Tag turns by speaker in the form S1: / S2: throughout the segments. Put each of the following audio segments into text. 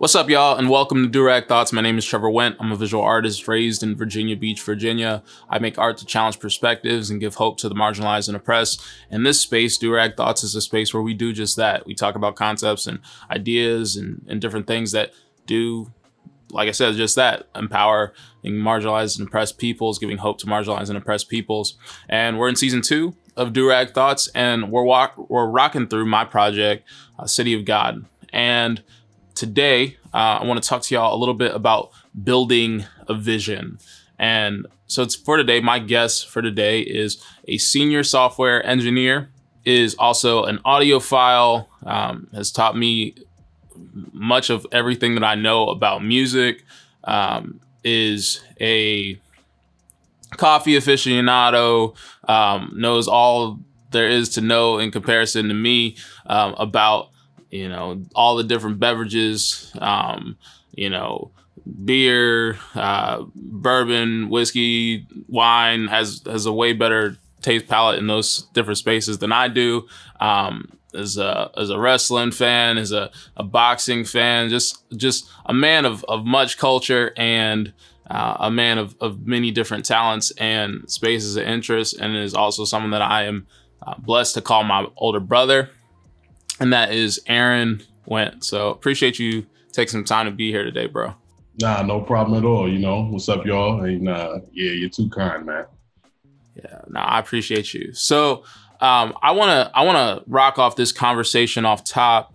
S1: What's up, y'all, and welcome to Durag Thoughts. My name is Trevor Wentt. I'm a visual artist raised in Virginia Beach, Virginia. I make art to challenge perspectives and give hope to the marginalized and oppressed. In this space, Durag Thoughts is a space where we do just that. We talk about concepts and ideas and, and different things that do, like I said, just that empowering marginalized and oppressed peoples, giving hope to marginalized and oppressed peoples. And we're in season two of Durag Thoughts, and we're walk we're rocking through my project, uh, City of God. And today uh, I want to talk to y'all a little bit about building a vision. And so it's for today, my guest for today is a senior software engineer, is also an audiophile, um, has taught me much of everything that I know about music, um, is a coffee aficionado, um, knows all there is to know in comparison to me um, about you know, all the different beverages, um, you know, beer, uh, bourbon, whiskey, wine has has a way better taste palette in those different spaces than I do. Um, as a as a wrestling fan, as a, a boxing fan, just just a man of, of much culture and uh, a man of, of many different talents and spaces of interest, and is also someone that I am uh, blessed to call my older brother and that is Aaron Wentt. So appreciate you taking some time to be here today, bro.
S2: Nah, no problem at all. You know, what's up, y'all? And uh, yeah, you're too kind, man.
S1: Yeah, no, I appreciate you. So um, I wanna I wanna rock off this conversation off top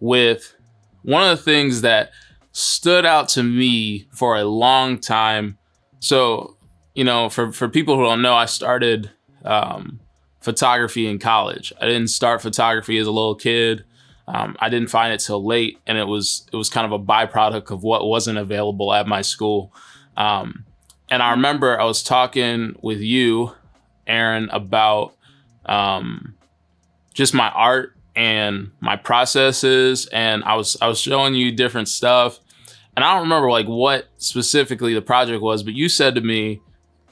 S1: with one of the things that stood out to me for a long time. So, you know, for for people who don't know, I started um, photography in college. I didn't start photography as a little kid. Um, I didn't find it till late, and it was it was kind of a byproduct of what wasn't available at my school. Um, and I remember I was talking with you, Aaron, about um, just my art and my processes, and I was I was showing you different stuff, and I don't remember like what specifically the project was, but you said to me,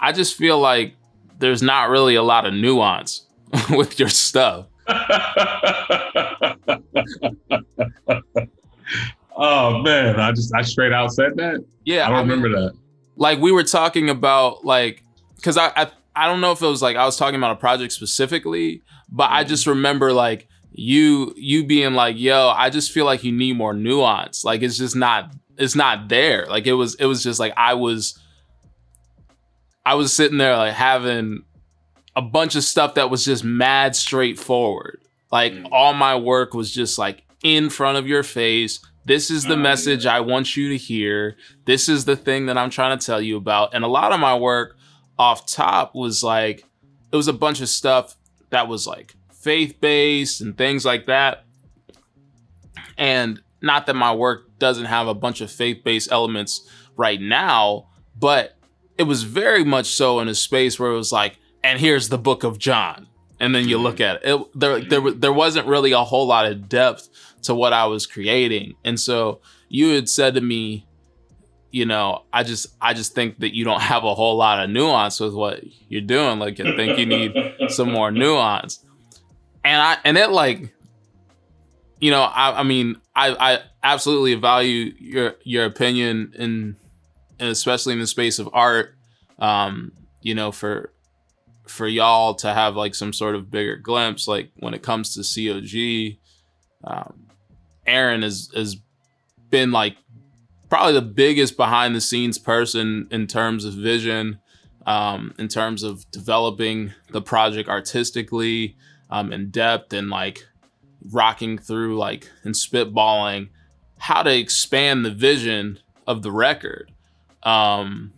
S1: I just feel like there's not really a lot of nuance with your stuff.
S2: oh man, I just I straight out said that.
S1: Yeah,
S2: I don't I remember mean, that.
S1: Like we were talking about like because I, I I don't know if it was like I was talking about a project specifically, but I mm-hmm. just remember like you you being like, yo, I just feel like you need more nuance. Like it's just not it's not there. Like it was it was just like I was I was sitting there like having a bunch of stuff that was just mad straightforward. Like mm. all my work was just like in front of your face. This is the oh, message yeah. I want you to hear. This is the thing that I'm trying to tell you about. And a lot of my work off top was like, it was a bunch of stuff that was like faith based and things like that. And not that my work doesn't have a bunch of faith based elements right now, but it was very much so in a space where it was like, and here's the book of John. And then you look mm-hmm. at it, it there, there, mm-hmm. there wasn't really a whole lot of depth to what I was creating. And so you had said to me, you know, I just, I just think that you don't have a whole lot of nuance with what you're doing. Like, I think you need some more nuance. And I, and it like, you know, I, I mean, I, I absolutely value your, your opinion in, and especially in the space of art, um, you know, for for y'all to have like some sort of bigger glimpse, like when it comes to COG, um, Aaron has has been like probably the biggest behind the scenes person in terms of vision, um, in terms of developing the project artistically, um, in depth and like rocking through like and spitballing how to expand the vision of the record um,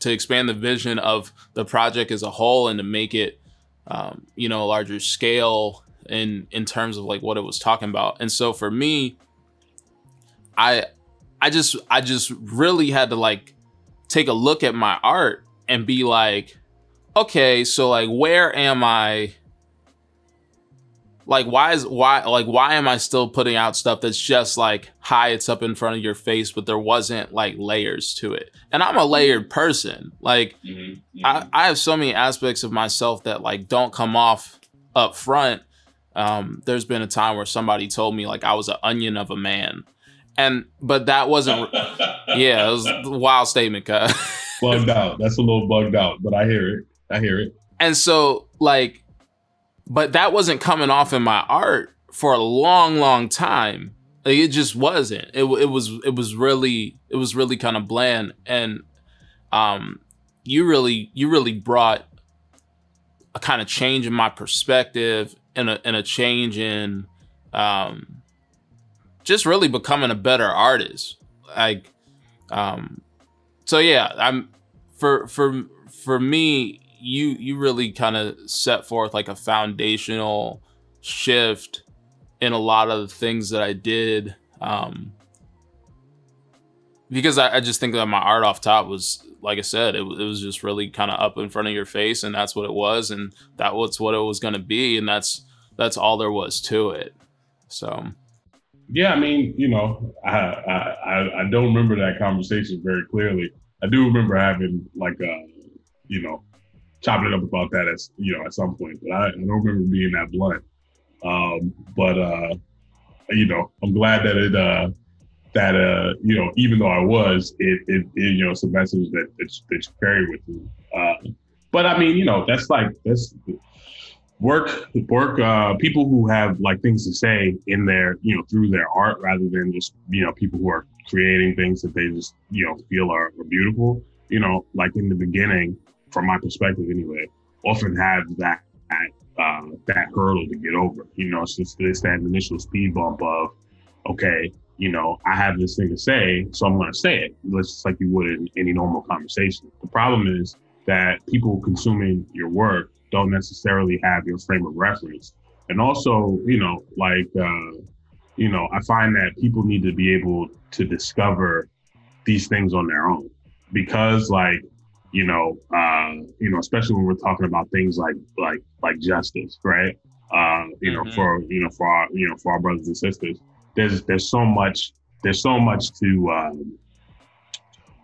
S1: to expand the vision of the project as a whole and to make it, um, you know, a larger scale in in terms of like what it was talking about. And so for me, I I just I just really had to like take a look at my art and be like, okay, so like where am I like why is why like why am i still putting out stuff that's just like hi it's up in front of your face but there wasn't like layers to it and i'm a layered person like mm-hmm, mm-hmm. I, I have so many aspects of myself that like don't come off up front um there's been a time where somebody told me like i was an onion of a man and but that wasn't. yeah, it was a wild statement, cuz.
S2: bugged out. That's a little bugged out, but I hear it. I hear it.
S1: And so, like, but that wasn't coming off in my art for a long, long time. Like, it just wasn't. It, it was it was really it was really kind of bland. And um, you really you really brought a kind of change in my perspective and a and a change in um, just really becoming a better artist. Like, um, so yeah, I'm for for for me. You you really kind of set forth like a foundational shift in a lot of the things that I did. Um, because I, I, just think that my art off top was, like I said, it, it was just really kind of up in front of your face, and that's what it was, and that was what it was going to be, and that's that's all there was to it. So,
S2: yeah, I mean, you know, I, I I don't remember that conversation very clearly. I do remember having like, a, uh, you know, chopping it up about that as you know at some point, but I, I don't remember being that blunt. Um, but uh, you know, I'm glad that it uh, that uh, you know, even though I was, it, it, it you know, it's a message that that, that you carry with you. Uh, but I mean, you know, that's like that's work work uh people who have like things to say in their you know through their art rather than just you know people who are creating things that they just you know feel are, are beautiful you know like in the beginning from my perspective anyway often have that uh, that hurdle to get over. You know, it's just it's that initial speed bump of, okay, you know, I have this thing to say, so I'm going to say it, just like you would in any normal conversation. The problem is that people consuming your work don't necessarily have your frame of reference, and also, you know, like, uh, you know, I find that people need to be able to discover these things on their own because, like, you know, uh, you know, especially when we're talking about things like like like justice, right? Uh, you mm-hmm. know, for you know, for our you know, for our brothers and sisters, there's there's so much there's so much to um,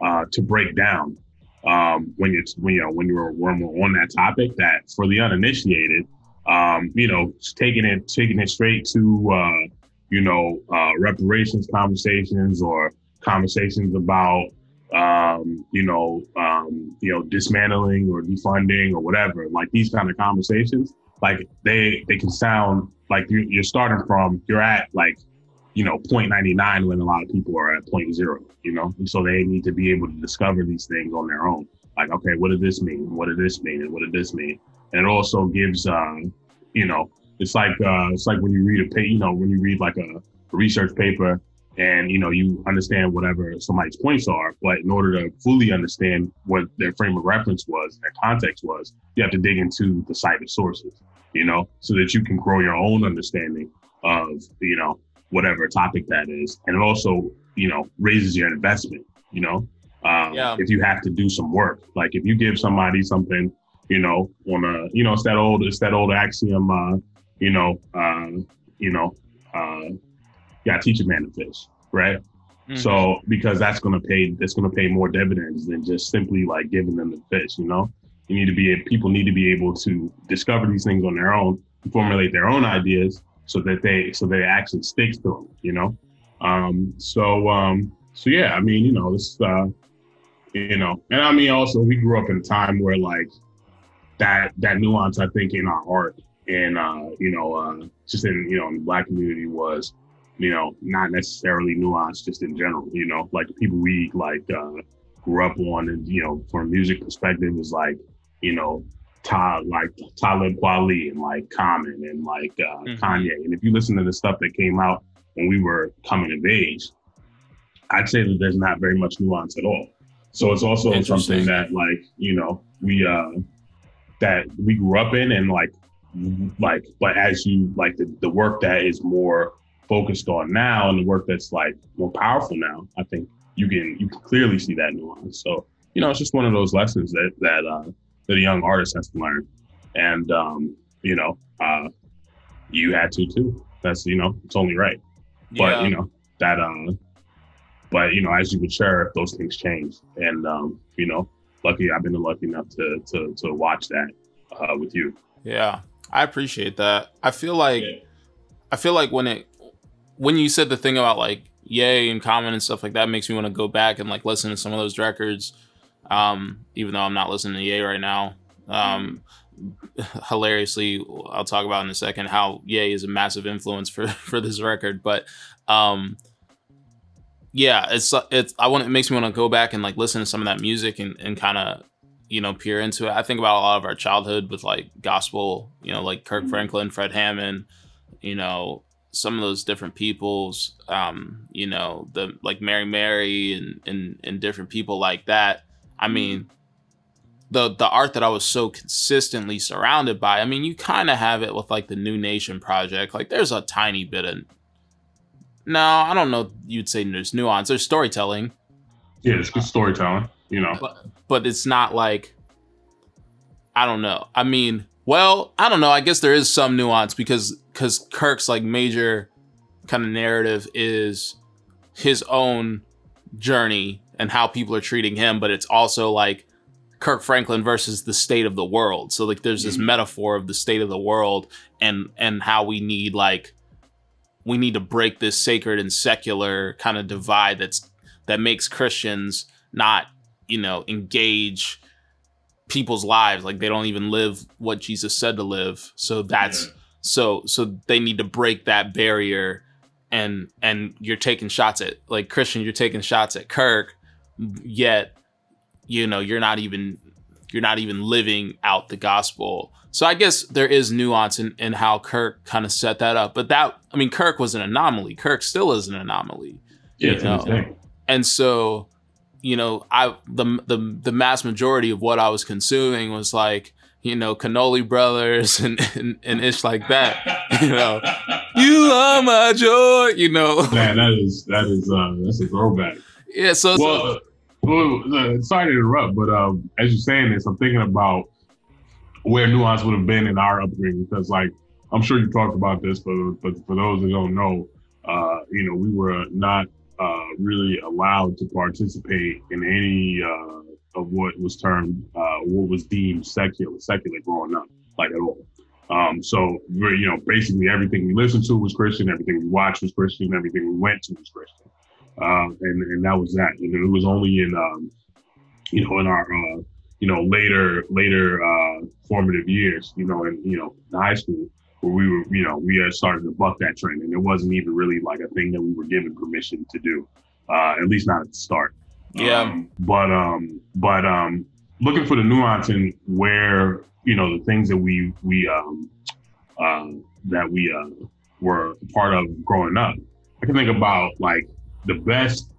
S2: uh, to break down um, when you when you know when you're when we're on that topic. That for the uninitiated, um, you know, taking it taking it straight to uh, you know uh, reparations conversations or conversations about um, you know, um, you know, dismantling or defunding or whatever. Like these kind of conversations, like they they can sound like you, you're starting from you're at like you know 0.99 when a lot of people are at 0.0 you know? And so they need to be able to discover these things on their own. Like okay what does this mean? What does this mean? And what does this mean? And it also gives um you know it's like uh it's like when you read a paper you know when you read like a research paper and you know you understand whatever somebody's points are but in order to fully understand what their frame of reference was their context was you have to dig into the cited sources you know so that you can grow your own understanding of you know whatever topic that is. And it also you know raises your investment you know um, yeah. if you have to do some work. Like if you give somebody something you know on a you know it's that old it's that old axiom uh you know uh you know uh you gotta teach a man to fish, right? Mm-hmm. So because that's gonna pay that's gonna pay more dividends than just simply like giving them the fish, you know? You need to be people need to be able to discover these things on their own, formulate their own ideas so that they so they actually sticks to them, you know? Um so um so yeah, I mean, you know, this uh you know, and I mean also we grew up in a time where like that that nuance I think in our art and uh, you know, uh, just in you know in the black community was you know, not necessarily nuanced just in general, you know, like the people we like uh, grew up on and, you know, from a music perspective is like, you know, Ta, like Talib Kweli and like Common and like uh, mm-hmm. Kanye. And if you listen to the stuff that came out when we were coming of age, I'd say that there's not very much nuance at all. So it's also something that like, you know, we uh that we grew up in and like like but as you like the, the work that is more focused on now and the work that's like more powerful now, I think you can you can clearly see that nuance. So you know, it's just one of those lessons that that uh, that a young artist has to learn, and um, you know, uh, you had to too. That's you know, it's only right. Yeah. But you know that uh, but you know, as you mature, those things change, and um, you know, lucky I've been lucky enough to to to watch that uh, with you.
S1: Yeah, I appreciate that. I feel like yeah. I feel like when it when you said the thing about like yay and Common and stuff like that makes me want to go back and like listen to some of those records. Um, even though I'm not listening to yay right now. Um, hilariously, I'll talk about in a second how yay is a massive influence for for this record, but um, yeah, it's it's I want it makes me want to go back and like listen to some of that music and and kind of you know peer into it. I think about a lot of our childhood with like gospel, you know, like Kirk mm-hmm. Franklin, Fred Hammond, you know, some of those different peoples, um, you know, the like Mary Mary and and and different people like that. I mm-hmm. mean, the the art that I was so consistently surrounded by. I mean, you kind of have it with like the Nu Nation project. Like, there's a tiny bit of no, I don't know. You'd say there's nuance. There's storytelling.
S2: Yeah, it's good storytelling. You know,
S1: but, but it's not like I don't know. I mean, well, I don't know. I guess there is some nuance because because Kirk's like major kind of narrative is his own journey and how people are treating him, but it's also like Kirk Franklin versus the state of the world. So like there's this mm-hmm. metaphor of the state of the world and and how we need like we need to break this sacred and secular kind of divide that's that makes Christians not, you know, engage people's lives like they don't even live what Jesus said to live. So that's yeah. So so they need to break that barrier and and you're taking shots at like Christian you're taking shots at Kirk yet you know you're not even you're not even living out the gospel so I guess there is nuance in, in how Kirk kind of set that up. But that, I mean, Kirk was an anomaly. Kirk still is an anomaly.
S2: Yeah, you know?
S1: And so, you know, I the the the mass majority of what I was consuming was like, you know, cannoli brothers and, and, and ish like that. You know, you are my joy. You know,
S2: man, that is that is uh that's a throwback.
S1: Yeah. So
S2: well, so, uh, well uh, sorry to interrupt, but um, as you're saying this, I'm thinking about where nuance would have been in our upbringing because like i'm sure you talked about this but but for those that don't know uh, you know we were not uh, really allowed to participate in any uh, of what was termed uh, what was deemed secular secular growing up like at all. Um, so you know basically everything we listened to was christian everything we watched was christian everything we went to was christian. Uh, and and that was that. And it was only in um, you know in our uh, you know, later later uh, formative years, you know, in you know high school where we were, you know, we had started to buck that trend, and it wasn't even really like a thing that we were given permission to do, uh, at least not at the start.
S1: Yeah.
S2: Um, but um, but um, looking for the nuance in where you know the things that we we um, uh, that we uh, were part of growing up. I can think about like the best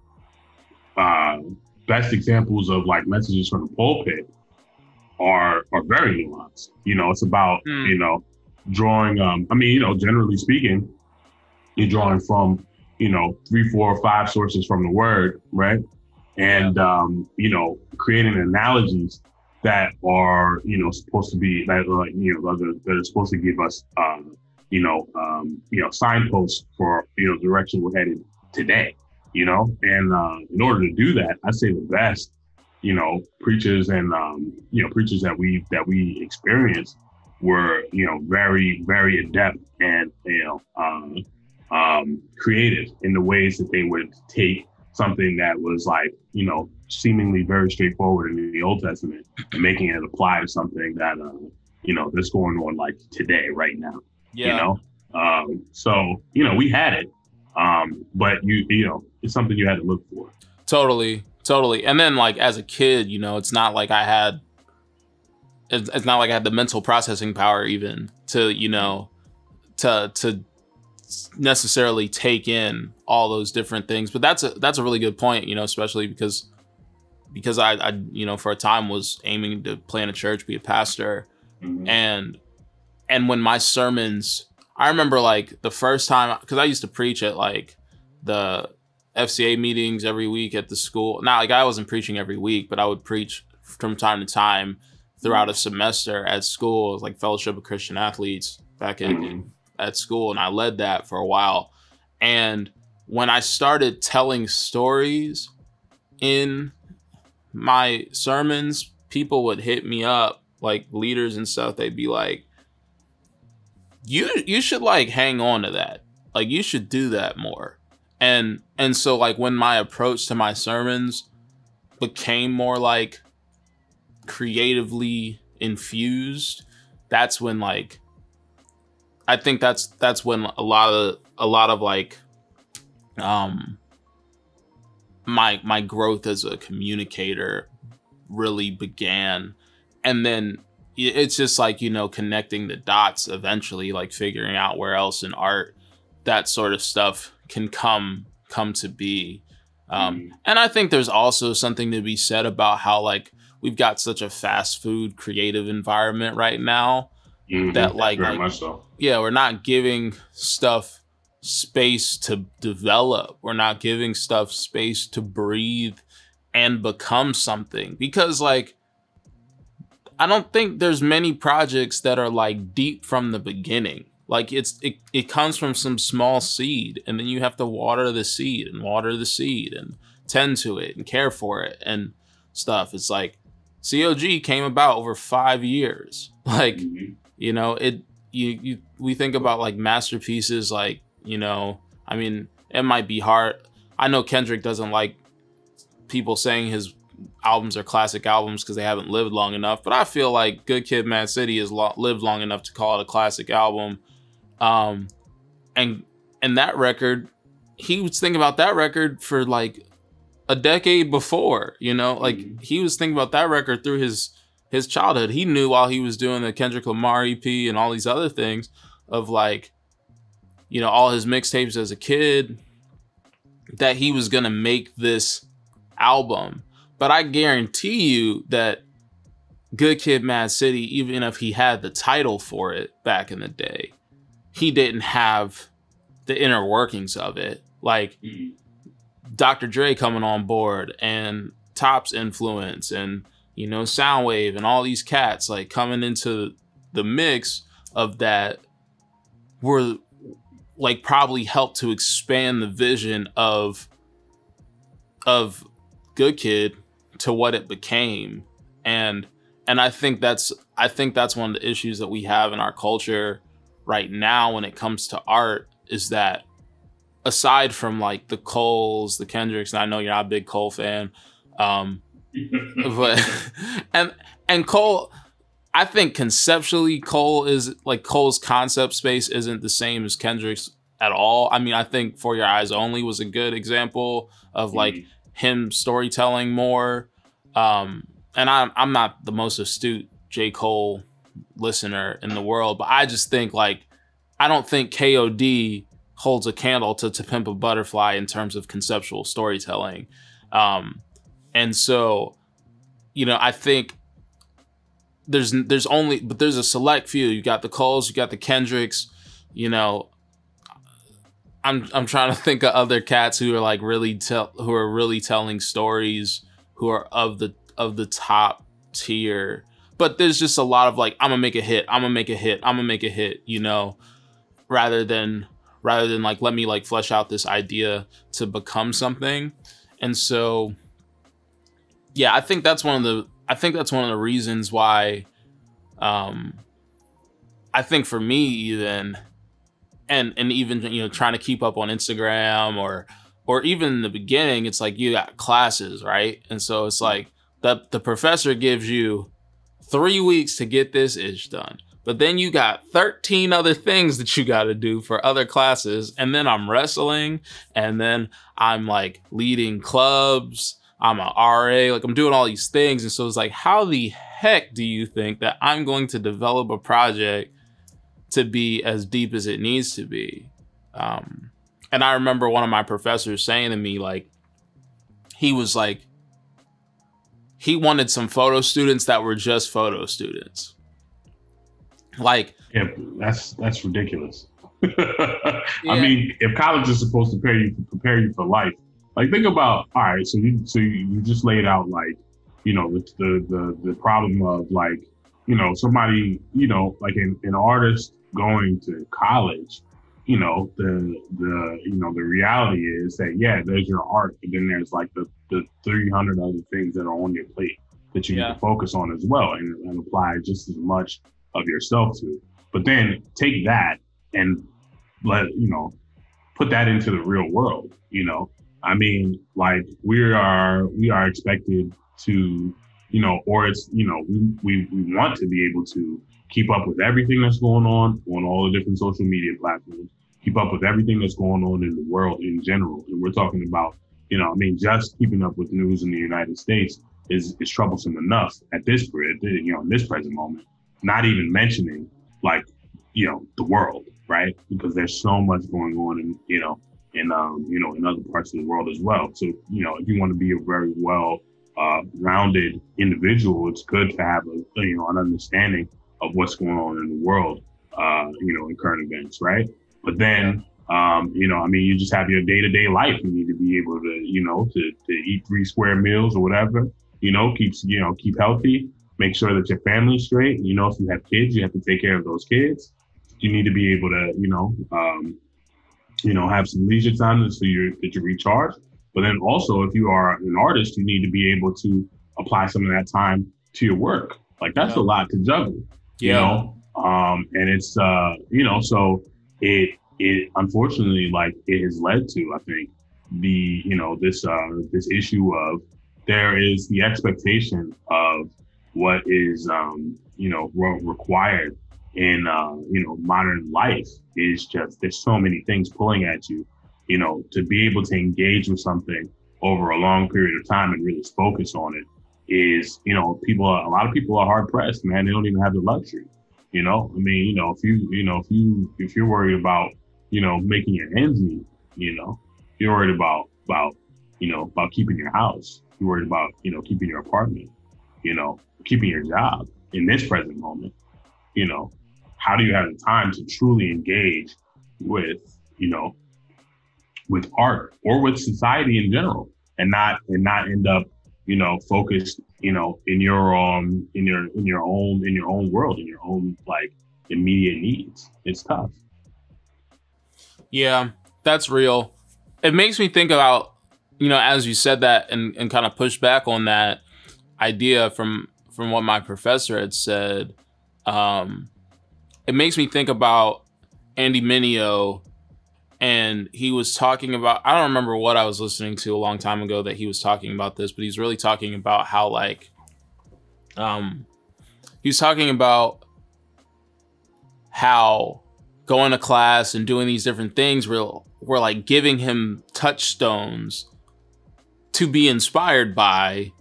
S2: uh, best examples of like messages from the pulpit are are very nuanced. You know, it's about mm. you know drawing. Um, I mean, you know, generally speaking, you're drawing from you know three, four, or five sources from the word, right? And um, you know, creating analogies that are you know supposed to be that are you know that are, that are supposed to give us um, you know um, you know signposts for you know direction we're headed today. You know, and uh, in order to do that, I say the best you know, preachers and um, you know, preachers that we that we experienced were, you know, very, very adept and you know, um, um, creative in the ways that they would take something that was like, you know, seemingly very straightforward in the Old Testament and making it apply to something that, uh, you know, that's going on like today, right now. Yeah. You know, um, so you know, we had it, um, but you, you know, it's something you had to look for.
S1: Totally, Totally. And then like as a kid, you know, it's not like I had it's, it's not like I had the mental processing power even to, you know, to to necessarily take in all those different things. But that's a that's a really good point, you know, especially because because I, I you know, for a time was aiming to play in a church, be a pastor. Mm-hmm. And and when my sermons I remember like the first time because I used to preach at like the FCA meetings every week at the school. Not like I wasn't preaching every week, but I would preach from time to time throughout a semester at school, like Fellowship of Christian Athletes back in, in at school, and I led that for a while. And when I started telling stories in my sermons, people would hit me up, like leaders and stuff. They'd be like, "You you should like hang on to that. Like you should do that more." and and so like when my approach to my sermons became more like creatively infused that's when like i think that's that's when a lot of a lot of like um my my growth as a communicator really began and then it's just like you know connecting the dots eventually like figuring out where else in art that sort of stuff can come come to be um mm-hmm. and i think there's also something to be said about how like we've got such a fast food creative environment right now mm-hmm. that like, like so. yeah we're not giving stuff space to develop we're not giving stuff space to breathe and become something because like I don't think there's many projects that are like deep from the beginning. Like it's it, it comes from some small seed and then you have to water the seed and water the seed and tend to it and care for it and stuff. It's like COG came about over 5 years. Like mm-hmm. You know, it you you we think about like masterpieces like, you know, I mean, it might be hard. I know Kendrick doesn't like people saying his albums are classic albums because they haven't lived long enough. But I feel like Good Kid, Mad City has lo- lived long enough to call it a classic album. Um, and and that record, he was thinking about that record for like a decade before. You know, like mm-hmm. he was thinking about that record through his his childhood. He knew while he was doing the Kendrick Lamar EP and all these other things of like, you know, all his mixtapes as a kid that he was gonna make this album but I guarantee you that Good Kid Mad City, even if he had the title for it back in the day, he didn't have the inner workings of it. Like mm. Dr. Dre coming on board and Top's influence and you know Soundwave and all these cats like coming into the mix of that were like probably helped to expand the vision of of Good Kid to what it became. And and i think that's i think that's one of the issues that we have in our culture right now when it comes to art is that aside from like the coles the kendricks and i know you're not a big cole fan um but and and cole i think conceptually cole is like cole's concept space isn't the same as kendrick's at all i mean i think for your eyes only was a good example of like mm him storytelling more. Um, and I'm I'm not the most astute J. Cole listener in the world, but I just think like I don't think KOD holds a candle to To Pimp a Butterfly in terms of conceptual storytelling. Um, and so, you know, I think there's there's only but there's a select few. You got the Coles, you got the Kendricks, you know, I'm I'm trying to think of other cats who are like really tell who are really telling stories who are of the of the top tier. But there's just a lot of like I'm gonna make a hit, I'm gonna make a hit, I'm gonna make a hit, you know, rather than rather than like let me like flesh out this idea to become something. And so yeah, I think that's one of the I think that's one of the reasons why um I think for me even and and even you know trying to keep up on Instagram or or even in the beginning, it's like you got classes, right? And so it's like the the professor gives you three weeks to get this ish done. But then you got 13 other things that you got to do for other classes. And then I'm wrestling. And then I'm like leading clubs. I'm a RA. Like I'm doing all these things. And so it's like, how the heck do you think that I'm going to develop a project to be as deep as it needs to be. Um, and I remember one of my professors saying to me, like, he was like, he wanted some photo students that were just photo students. Like,
S2: yeah, that's that's ridiculous. yeah. I mean, if college is supposed to prepare you prepare you for life, like think about all right, so you so you just laid out like, you know, the the the, the problem of like, you know, somebody, you know, like an, an artist going to college, you know, the the you know the reality is that yeah, there's your art, but then there's like the the 300 other things that are on your plate that you yeah. need to focus on as well and, and apply just as much of yourself to. But then take that and let you know put that into the real world. You know, I mean, like we are we are expected to, you know, or it's you know we we want to be able to keep up with everything that's going on on all the different social media platforms, keep up with everything that's going on in the world in general. And we're talking about, you know, I mean, just keeping up with news in the United States is is troublesome enough at this period, you know in this present moment. Not even mentioning like you know the world, right? Because there's so much going on in you know in um you know in other parts of the world as well. So you know if you want to be a very well uh, rounded individual, it's good to have a you know an understanding of what's going on in the world, uh, you know, in current events, right? But then, um, you know, I mean, you just have your day to day life. You need to be able to, you know, to, to eat three square meals or whatever, you know, keeps, you know, keep healthy, make sure that your family's straight. You know, if you have kids, you have to take care of those kids. You need to be able to, you know, um, you know, have some leisure time so you that you recharge. But then also, if you are an artist, you need to be able to apply some of that time to your work. Like that's yeah. a lot to juggle. Yeah. You know, um, and it's uh, you know, so it it unfortunately like it has led to I think the you know this uh this issue of there is the expectation of what is um you know re- required in uh you know modern life is just there's so many things pulling at you you know to be able to engage with something over a long period of time and really focus on it is you know people are, a lot of people are hard pressed man they don't even have the luxury you know, I mean, you know, if you, you know, if you, if you're worried about, you know, making your ends meet, you know, you're worried about, about, you know, about keeping your house. You're worried about, you know, keeping your apartment, you know, keeping your job in this present moment. You know, how do you have the time to truly engage with, you know, with art or with society in general and not, and not end up, you know, focused you know, in your um in your in your own in your own world, in your own like immediate needs. It's tough.
S1: Yeah, that's real. It makes me think about, you know, as you said that and, and kind of push back on that idea from from what my professor had said. Um, it makes me think about Andy Mineo and he was talking about I don't remember what I was listening to a long time ago that he was talking about this, but he's really talking about how like um he was talking about how going to class and doing these different things were were like giving him touchstones to be inspired by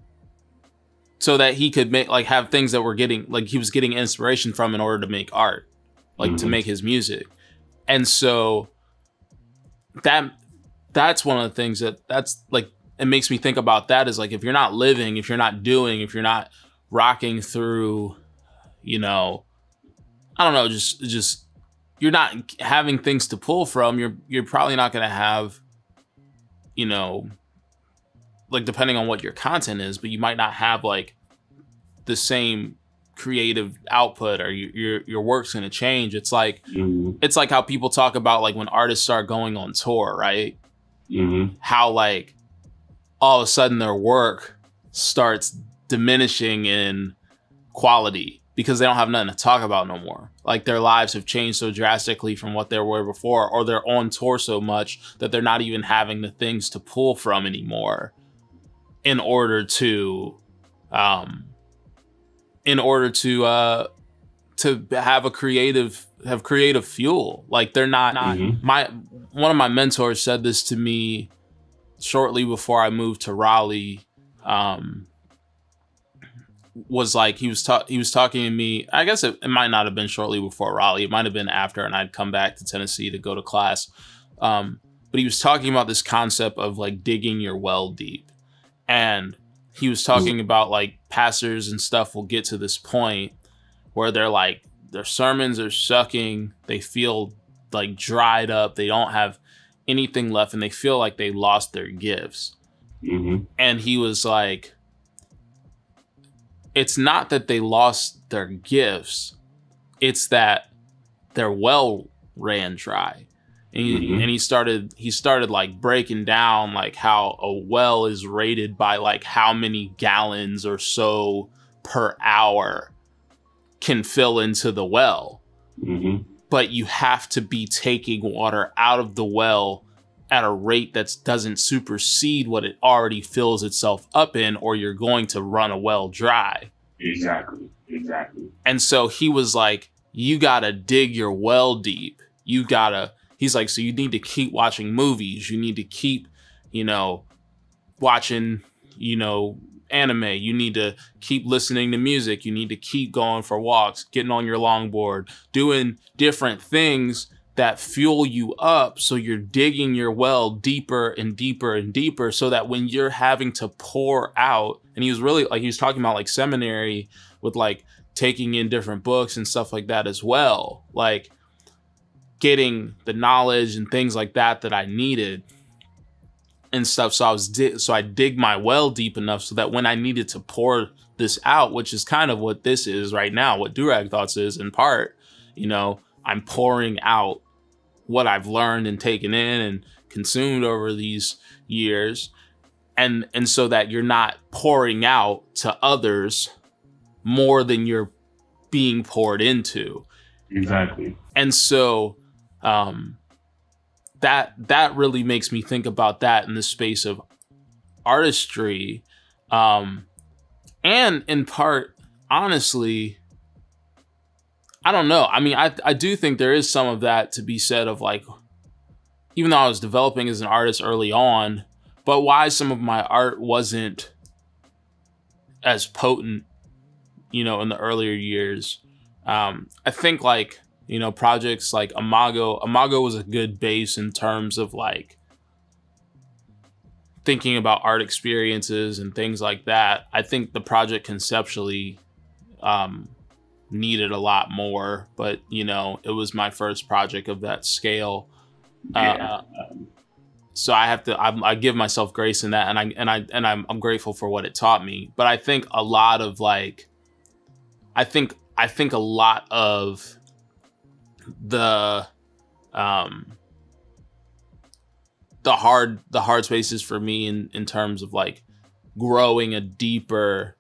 S1: so that he could make like have things that were getting like he was getting inspiration from in order to make art like mm-hmm. to make his music and so that that's one of the things that that's like it makes me think about that is like if you're not living, if you're not doing, if you're not rocking through, you know, I don't know, just just you're not having things to pull from, you're you're probably not going to have you know like depending on what your content is, but you might not have like the same creative output or you, your your work's going to change. It's like mm-hmm. it's like how people talk about like when artists start going on tour, right? Mm-hmm. How like all of a sudden their work starts diminishing in quality because they don't have nothing to talk about no more. Like their lives have changed so drastically from what they were before, or they're on tour so much that they're not even having the things to pull from anymore in order to um in order to uh to have a creative have creative fuel. Like they're not, not mm-hmm. my one of my mentors said this to me shortly before I moved to Raleigh. Um, was like he was ta- he was talking to me. I guess it, it, might not have been shortly before Raleigh. It might have been after, and I'd come back to Tennessee to go to class. Um, but he was talking about this concept of like digging your well deep, and he was talking about like pastors and stuff will get to this point where they're like their sermons are sucking they feel like dried up they don't have anything left and they feel like they lost their gifts mm-hmm. and he was like it's not that they lost their gifts it's that their well ran dry and he, mm-hmm. and he started he started like breaking down like how a well is rated by like how many gallons or so per hour can fill into the well mm-hmm. but you have to be taking water out of the well at a rate that doesn't supersede what it already fills itself up in, or you're going to run a well dry.
S2: Exactly. Exactly.
S1: And so he was like, You gotta dig your well deep. You gotta, he's like, So you need to keep watching movies. You need to keep, you know, watching, you know, anime. You need to keep listening to music. You need to keep going for walks, getting on your longboard, doing different things that fuel you up so you're digging your well deeper and deeper and deeper so that when you're having to pour out and he was really like he was talking about like seminary with like taking in different books and stuff like that as well like getting the knowledge and things like that that I needed and stuff. So I was di- so I dig my well deep enough so that when I needed to pour this out which is kind of what this is right now what Durag thoughts is in part you know I'm pouring out what I've learned and taken in and consumed over these years. And and so that you're not pouring out to others more than you're being poured into.
S2: Exactly.
S1: And so um that that really makes me think about that in the space of artistry um and in part honestly I don't know. I mean, I I do think there is some of that to be said of like, even though I was developing as an artist early on, but why some of my art wasn't as potent, you know, in the earlier years. Um, I think like you know projects like Imago. Imago was a good base in terms of like thinking about art experiences and things like that. I think the project conceptually um, needed a lot more, but you know, it was my first project of that scale. Yeah. Uh, so I have to, I, I, give myself grace in that, and I and I and I'm I'm grateful for what it taught me. But I think a lot of like, I think I think a lot of the, um, the hard the hard spaces for me in in terms of like growing a deeper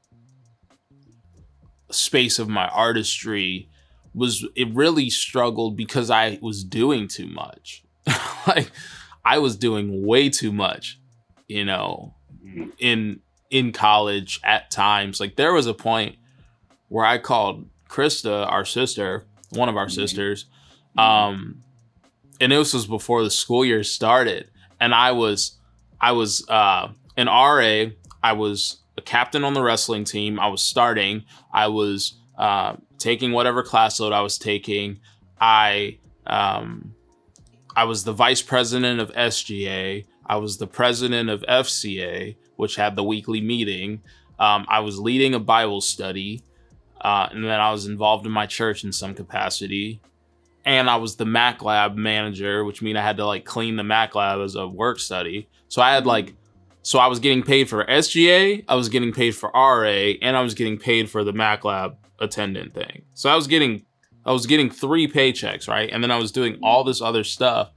S1: space of my artistry was it really struggled because I was doing too much. like I was doing way too much, you know, in in college at times. Like there was a point where I called Krista, our sister, one of our mm-hmm. sisters, um, and this was before the school year started. And I was I was uh an RA, I was a captain on the wrestling team. I was starting. I was uh, taking whatever class load I was taking. I um, I was the vice president of SGA. I was the president of FCA, which had the weekly meeting. Um, I was leading a Bible study, uh, and then I was involved in my church in some capacity. And I was the Mac Lab manager, which means I had to like clean the Mac Lab as a work study. So I had like so I was getting paid for SGA, I was getting paid for RA, and I was getting paid for the MacLab attendant thing. So I was getting I was getting three paychecks, right? And then I was doing all this other stuff.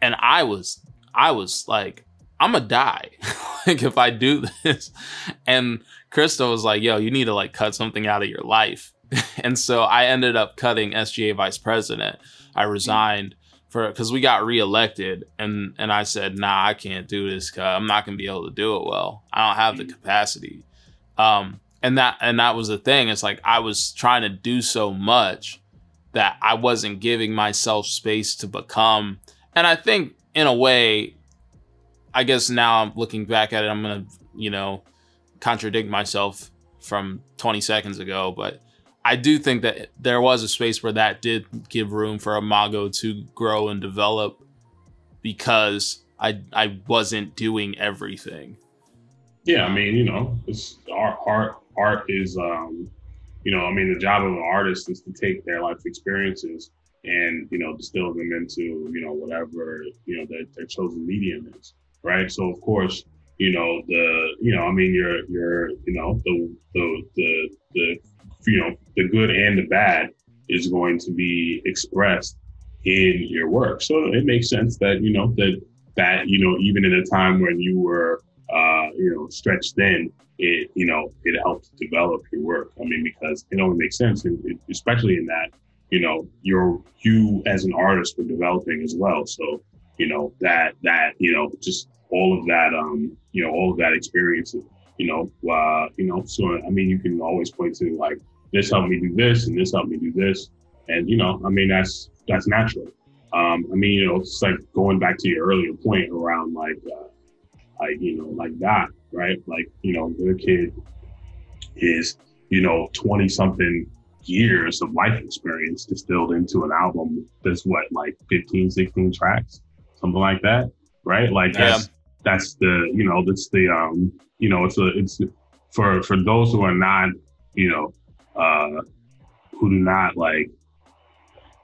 S1: And I was I was like, I'm gonna die like if I do this. And Krista was like, yo, you need to like cut something out of your life. and so I ended up cutting SGA vice president. I resigned for because we got reelected and and I said nah I can't do this cause I'm not gonna be able to do it well. I don't have the capacity. Um and that and that was the thing. It's like I was trying to do so much that I wasn't giving myself space to become. And I think in a way I guess now I'm looking back at it I'm gonna you know contradict myself from 20 seconds ago but I do think that there was a space where that did give room for Imago to grow and develop because I I wasn't doing everything.
S2: Yeah, I mean, you know, it's art art art is um you know, I mean the job of an artist is to take their life experiences and, you know, distill them into, you know, whatever, you know, their, their chosen medium is. Right. So of course, you know, the you know, I mean your your, you know, the the the the you know, the good and the bad is going to be expressed in your work. So it makes sense that, you know, that, that, you know, even in a time when you were, uh, you know, stretched thin, it, you know, it helped develop your work. I mean, because it only makes sense, and especially in that, you know, you're you as an artist were developing as well. So, you know, that that, you know, just all of that um, you know, all of that experience, you know, uh, you know, so I mean you can always point to like this helped me do this and this helped me do this. And you know, I mean that's that's natural. Um, I mean, you know, it's like going back to your earlier point around like uh, like you know, like that, right? Like, you know, the kid is, you know, 20 something years of life experience distilled into an album that's what, like 15, 16 tracks, something like that. Right. Like yeah. that's, that's the, you know, that's the, um, you know, it's a, it's for, for those who are not, you know, uh, who do not like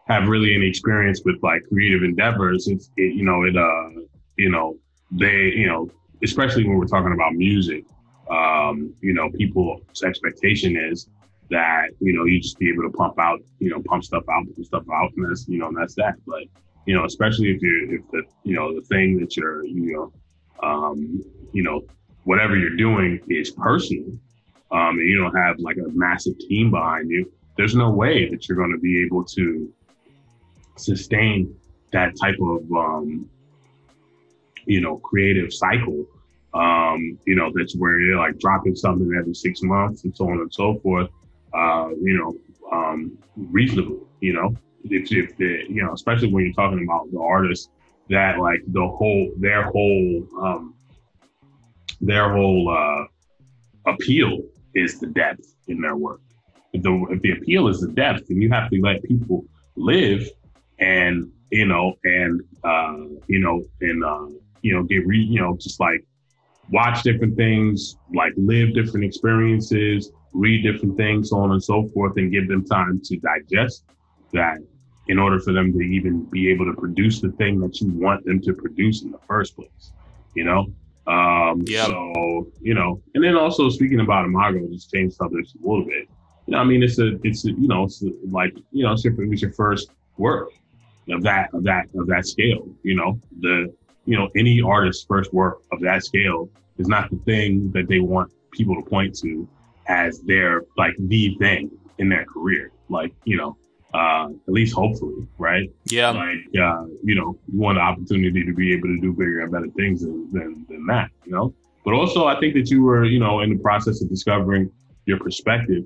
S2: have really any experience with like creative endeavors, it's, it, you know, it, uh, you know, they, you know, especially when we're talking about music, um, you know, people's expectation is that, you know, you just be able to pump out, you know, pump stuff out, pump stuff out, and that's, you know, and that's that. But, you know, especially if you if the, you know, the thing that you're, you know, um, you know, whatever you're doing is personal, um, and you don't have like a massive team behind you, there's no way that you're going to be able to sustain that type of, um, you know, creative cycle um, you know, that's where you're like dropping something every six months and so on and so forth, uh, you know, um, reasonable, you know, if, if the, you know, especially when you're talking about the artists that like the whole, their whole, um, their whole, uh, appeal is the depth in their work. If the, if the appeal is the depth, then you have to let people live and, you know, and, uh, you know, and, uh, you know, get re, you know, just like watch different things, like live different experiences, read different things, so on and so forth, and give them time to digest that in order for them to even be able to produce the thing that you want them to produce in the first place, you know? Um, yep. so, you know, and then also speaking about Imago, just change subjects a little bit. You know, I mean, it's a, it's a, you know, it's a, like, you know, it's your, it's your first work of that, of that, of that scale, you know, the, you know, any artist's first work of that scale is not the thing that they want people to point to as their like the thing in their career. Like, you know, uh, at least hopefully, right?
S1: Yeah.
S2: Like, uh, you know, you want the opportunity to be able to do bigger and better things than, than, than that, you know? But also, I think that you were, you know, in the process of discovering your perspective,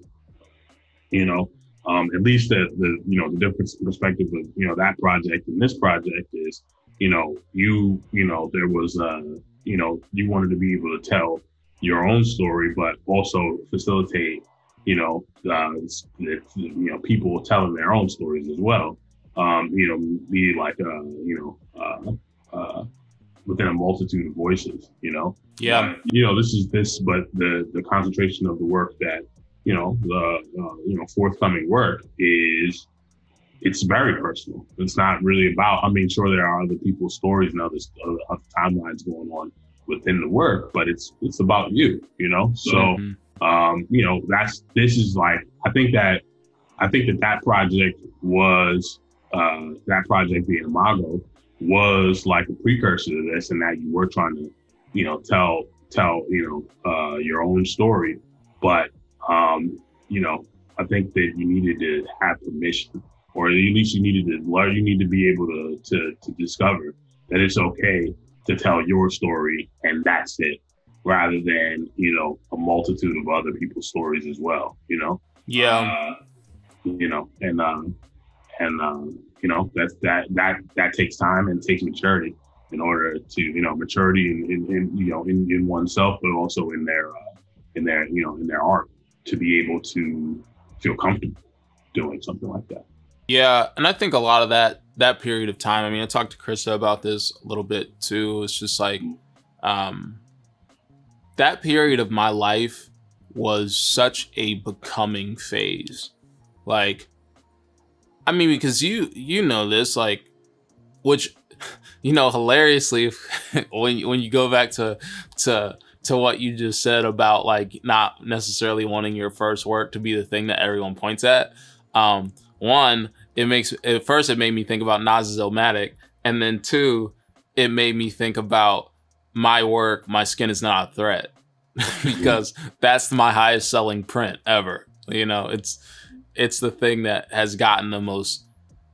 S2: you know, um, at least the, the, you know, the difference perspective of, you know, that project and this project is you know, you, you know, there was, uh, you know, you wanted to be able to tell your own story, but also facilitate, you know, uh, you know, people telling their own stories as well. Um, you know, be like, uh, you know, uh, uh, within a multitude of voices, you know?
S1: Yeah.
S2: you know, this is this, but the, the concentration of the work that, you know, the, uh, you know, forthcoming work is, it's very personal. It's not really about. I mean, sure there are other people's stories and other, other timelines going on within the work, but it's it's about you. You know, so mm-hmm. Um, you know that's this is like I think that I think that that project was uh, that project being Imago was like a precursor to this, and that you were trying to you know tell tell you know uh, your own story, but um, you know I think that you needed to have permission or at least you needed to learn, you need to be able to, to, to discover that it's okay to tell your story and that's it, rather than, you know, a multitude of other people's stories as well, you know?
S1: Yeah.
S2: Uh, you know, and, um, and, um, you know, that's, that, that, that takes time and takes maturity in order to, you know, maturity in, in, in you know, in, in oneself, but also in their, uh, in their, you know, in their art to be able to feel comfortable doing something like that.
S1: Yeah, and I think a lot of that that period of time. I mean, I talked to Krista about this a little bit too. It's just like um, that period of my life was such a becoming phase. Like, I mean, because you you know this, like, which you know, hilariously, when when you go back to to to what you just said about like not necessarily wanting your first work to be the thing that everyone points at. Um, one, it makes at first it made me think about Nas's Illmatic, and then two, it made me think about my work. My skin is not a threat because that's my highest selling print ever. You know, it's it's the thing that has gotten the most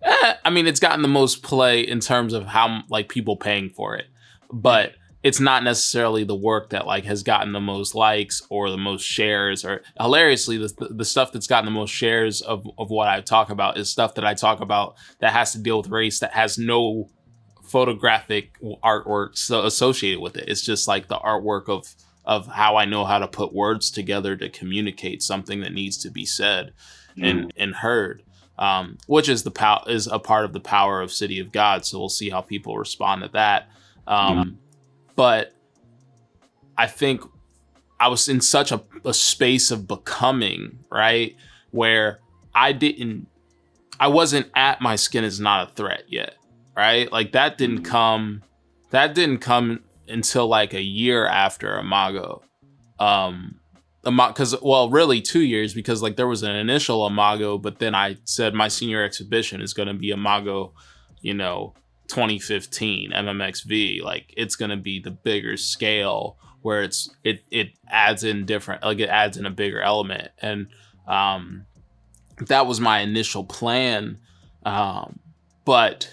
S1: eh, I mean, it's gotten the most play in terms of how like people paying for it. But it's not necessarily the work that like has gotten the most likes or the most shares or hilariously the, the stuff that's gotten the most shares of, of what I talk about is stuff that I talk about that has to deal with race that has no photographic artwork so associated with it. It's just like the artwork of of how I know how to put words together to communicate something that needs to be said mm. and and heard. Um, which is the pow- is a part of the power of City of God. So we'll see how people respond to that. Um, but I think I was in such a, a space of becoming, right? Where I didn't, I wasn't at my skin is not a threat yet, right? Like that didn't mm-hmm. come, that didn't come until like a year after Imago. Um, because well really two years because like there was an initial imago but then i said my senior exhibition is going to be imago you know 2015 MMXV, like it's gonna be the bigger scale where it's it it adds in different like it adds in a bigger element and um that was my initial plan um but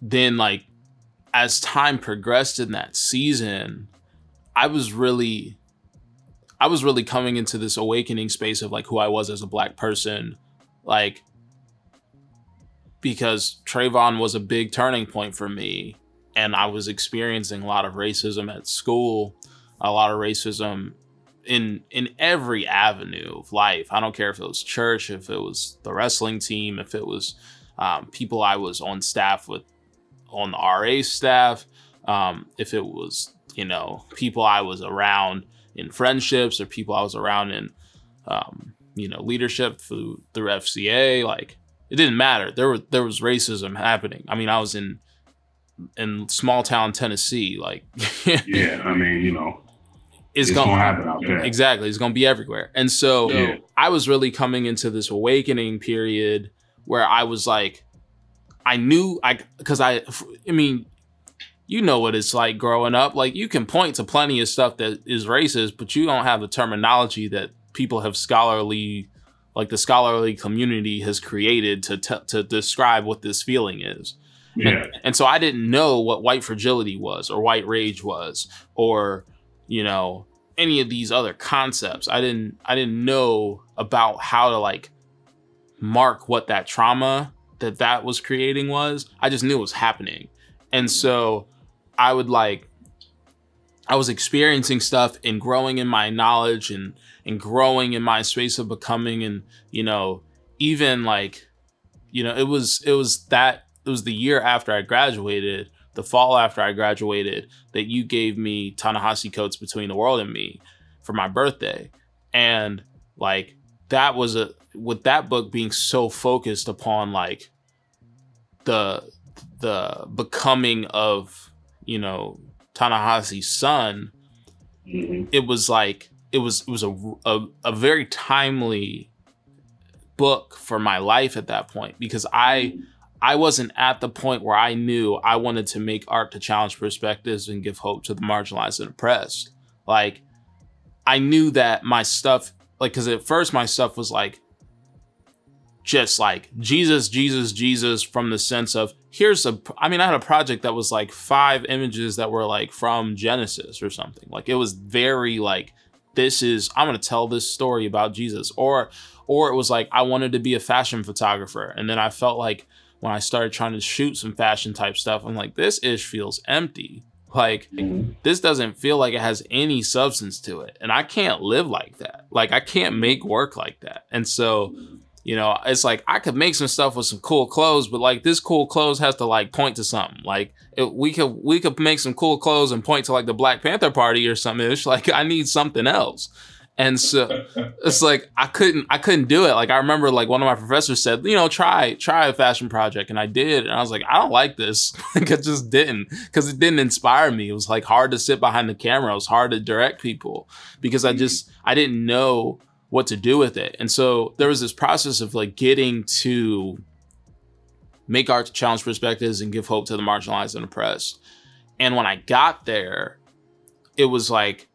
S1: then like as time progressed in that season I was really I was really coming into this awakening space of like who I was as a black person like because Trayvon was a big turning point for me. And I was experiencing a lot of racism at school, a lot of racism in in every avenue of life. I don't care if it was church, if it was the wrestling team, if it was um, people I was on staff with on the RA staff, um, if it was you know people I was around in friendships or people I was around in um, you know leadership through through FCA, like it didn't matter. There was there was racism happening. I mean, I was in in small town Tennessee. Like,
S2: yeah, I mean, you know,
S1: it's, it's gonna, gonna, happen out there. Exactly, it's gonna be everywhere. And so, yeah. I was really coming into this awakening period where I was like, I knew I because I, I mean, you know what it's like growing up. Like, you can point to plenty of stuff that is racist, but you don't have the terminology that people have scholarly like the scholarly community has created to to describe what this feeling is. Yeah. And, and, so I didn't know what white fragility was or white rage was or you know any of these other concepts. I didn't I didn't know about how to like mark what that trauma that that was creating was. I just knew it was happening. And so I would like I was experiencing stuff and growing in my knowledge and and growing in my space of becoming and you know even like you know it was it was that it was the year after I graduated the fall after I graduated that you gave me Ta-Nehisi Between the World and Me for my birthday and like that was a with that book being so focused upon like the the becoming of you know Ta-Nehisi's son mm-hmm. it was like it was it was a, a, a very timely book for my life at that point because I I wasn't at the point where I knew I wanted to make art to challenge perspectives and give hope to the marginalized and oppressed. Like I knew that my stuff like cuz at first my stuff was like just like Jesus Jesus Jesus from the sense of here's a I mean I had a project that was like five images that were like from Genesis or something. Like it was very like this is I'm going to tell this story about Jesus. Or or it was like I wanted to be a fashion photographer. And then I felt like when I started trying to shoot some fashion type stuff I'm like this ish feels empty like mm-hmm. this doesn't feel like it has any substance to it and I can't live like that like I can't make work like that and so you know, it's like I could make some stuff with some cool clothes, but like this cool clothes has to like point to something. Like it, we could we could make some cool clothes and point to like the Black Panther Party or something. It's like I need something else. And so it's like I couldn't I couldn't do it. Like I remember like one of my professors said, you know, try try a fashion project, and I did, and I was like, I don't like this. like I just didn't because it didn't inspire me. It was like hard to sit behind the camera. It was hard to direct people because I just I didn't know what to do with it. And so there was this process of like getting to make art challenge perspectives and give hope to the marginalized and oppressed. And when I got there, it was like,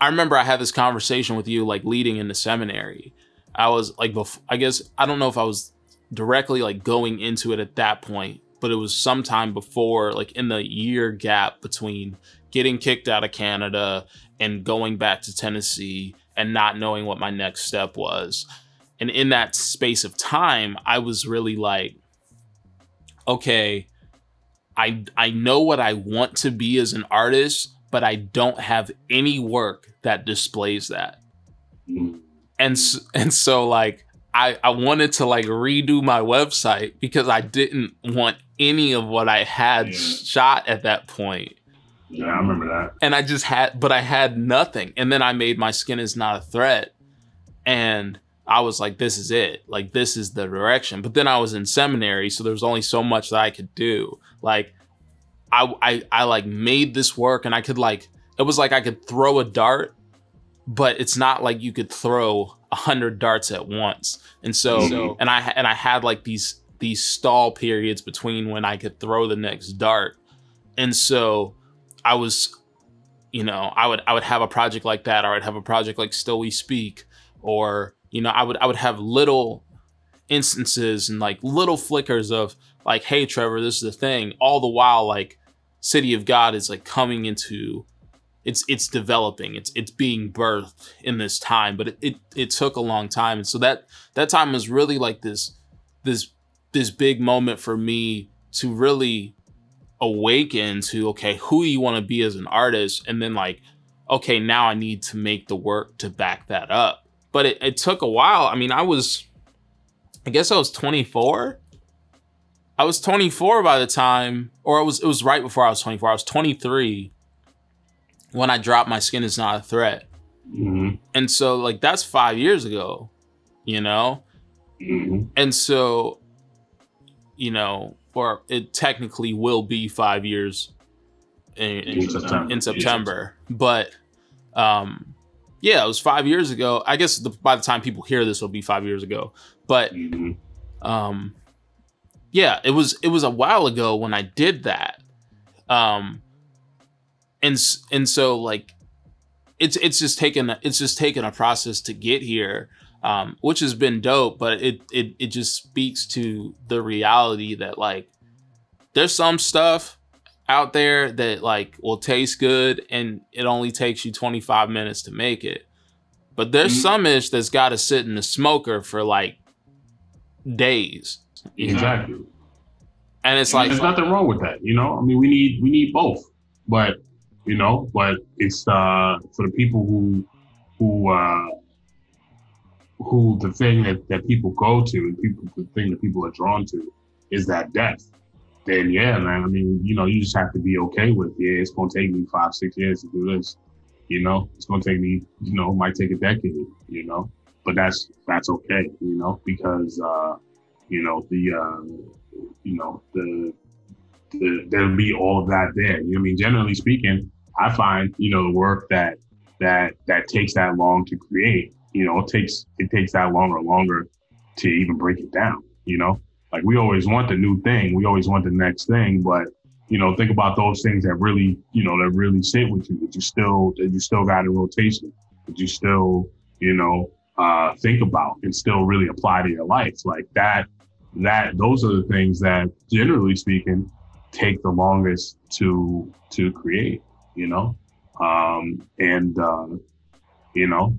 S1: I remember I had this conversation with you like leading into seminary. I was like, bef- I guess I don't know if I was directly like going into it at that point, but it was sometime before, like in the year gap between getting kicked out of Canada and going back to Tennessee and not knowing what my next step was. And in that space of time, I was really like, okay, I I know what I want to be as an artist, but I don't have any work that displays that.
S2: Mm.
S1: And and so like I I wanted to like redo my website because I didn't want any of what I had
S2: Yeah.
S1: shot at that point
S2: Yeah, I remember that.
S1: and I just had, but I had nothing. And then I made my skin is not a threat, and I was like, this is it. Like this is the direction. But then I was in seminary, so there was only so much that I could do. Like, I I I like made this work, and I could like it was like I could throw a dart, but it's not like you could throw a hundred darts at once. And so,
S2: Mhm.
S1: and I and I had like these these stall periods between when I could throw the next dart, and so I was, you know, I would I would have a project like that, or I'd have a project like Still We Speak, or you know, I would I would have little instances and like little flickers of like, hey Trevor, this is the thing. All the while, like City of God is like coming into it's it's developing, it's it's being birthed in this time, but it, it it took a long time. And so that that time was really like this this this big moment for me to really awaken to okay who you want to be as an artist and then like okay now i need to make the work to back that up but it, it took a while i mean i was i guess i was 24 i was 24 by the time or it was it was right before i was 24 i was 23 when i dropped my skin is not a threat.
S2: Hmm
S1: and so like that's five years ago you know?
S2: Hmm
S1: and so you know or it technically will be five years in, in,
S2: In September.
S1: in September. but um yeah it was five years ago. I guess the, by the time people hear this will be five years ago. But
S2: hmm
S1: um yeah it was it was a while ago when i did that um and and so like it's it's just taken a- it's just taken a process to get here um which has been dope but it it it just speaks to the reality that like there's some stuff out there that like will taste good and it only takes you 25 minutes to make it but there's
S2: Mhm.
S1: some ish that's got to sit in the smoker for like days?
S2: Exactly.
S1: and it's like
S2: there's nothing wrong with that. You know, I mean, we need we need both, but you know, but it's uh for the people who who uh who the thing that that people go to and people the thing that people are drawn to is that depth. Then yeah, man. I mean, you know, you just have to be okay with yeah. It's gonna take me five six years to do this. You know, it's gonna take me. You know, might take a decade. You know, but that's that's okay. You know, because uh, you know the uh, you know the, the there'll be all of that there. You know, I mean, generally speaking, I find you know the work that that that takes that long to create. You know, it takes it takes that longer longer to even break it down. You know, like we always want the new thing, we always want the next thing, but you know, think about those things that really you know that really sit with you that you still that you still got in rotation that you still you know uh, think about and still really apply to your life like that that those are the things that generally speaking take the longest to to create you know? Um and uh you know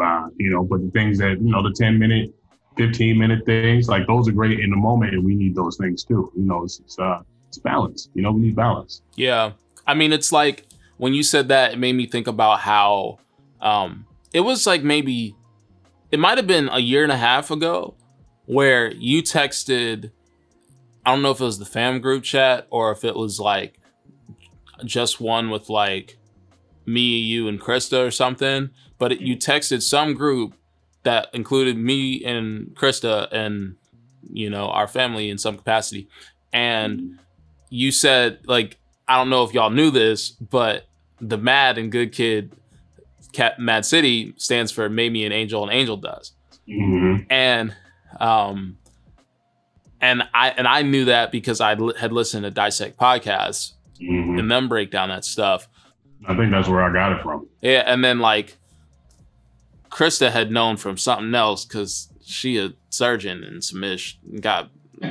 S2: uh, you know but the things that you know the 10 minute 15 minute things like those are great in the moment and we need those things too you know? It's, it's uh it's balance you know? We need balance.
S1: Yeah. I mean, it's like when you said that, it made me think about how um, it was like maybe it might have been a year and a half ago where you texted. I don't know if it was the fam group chat or if it was like just one with like me, you, and Krista or something. But it, you texted some group that included me and Krista and you know our family in some capacity, and you said like I don't know if y'all knew this, but the Mad and Good Kid Cat Mad City stands for Mamie and Angel and Angel does.
S2: Mhm.
S1: And um and I and I knew that because I li- had listened to Dissect podcasts
S2: Mhm.
S1: and them break down that stuff.
S2: i think that's where i got it from
S1: Yeah, and then like Krista had known from something else because she a surgeon and Samish got.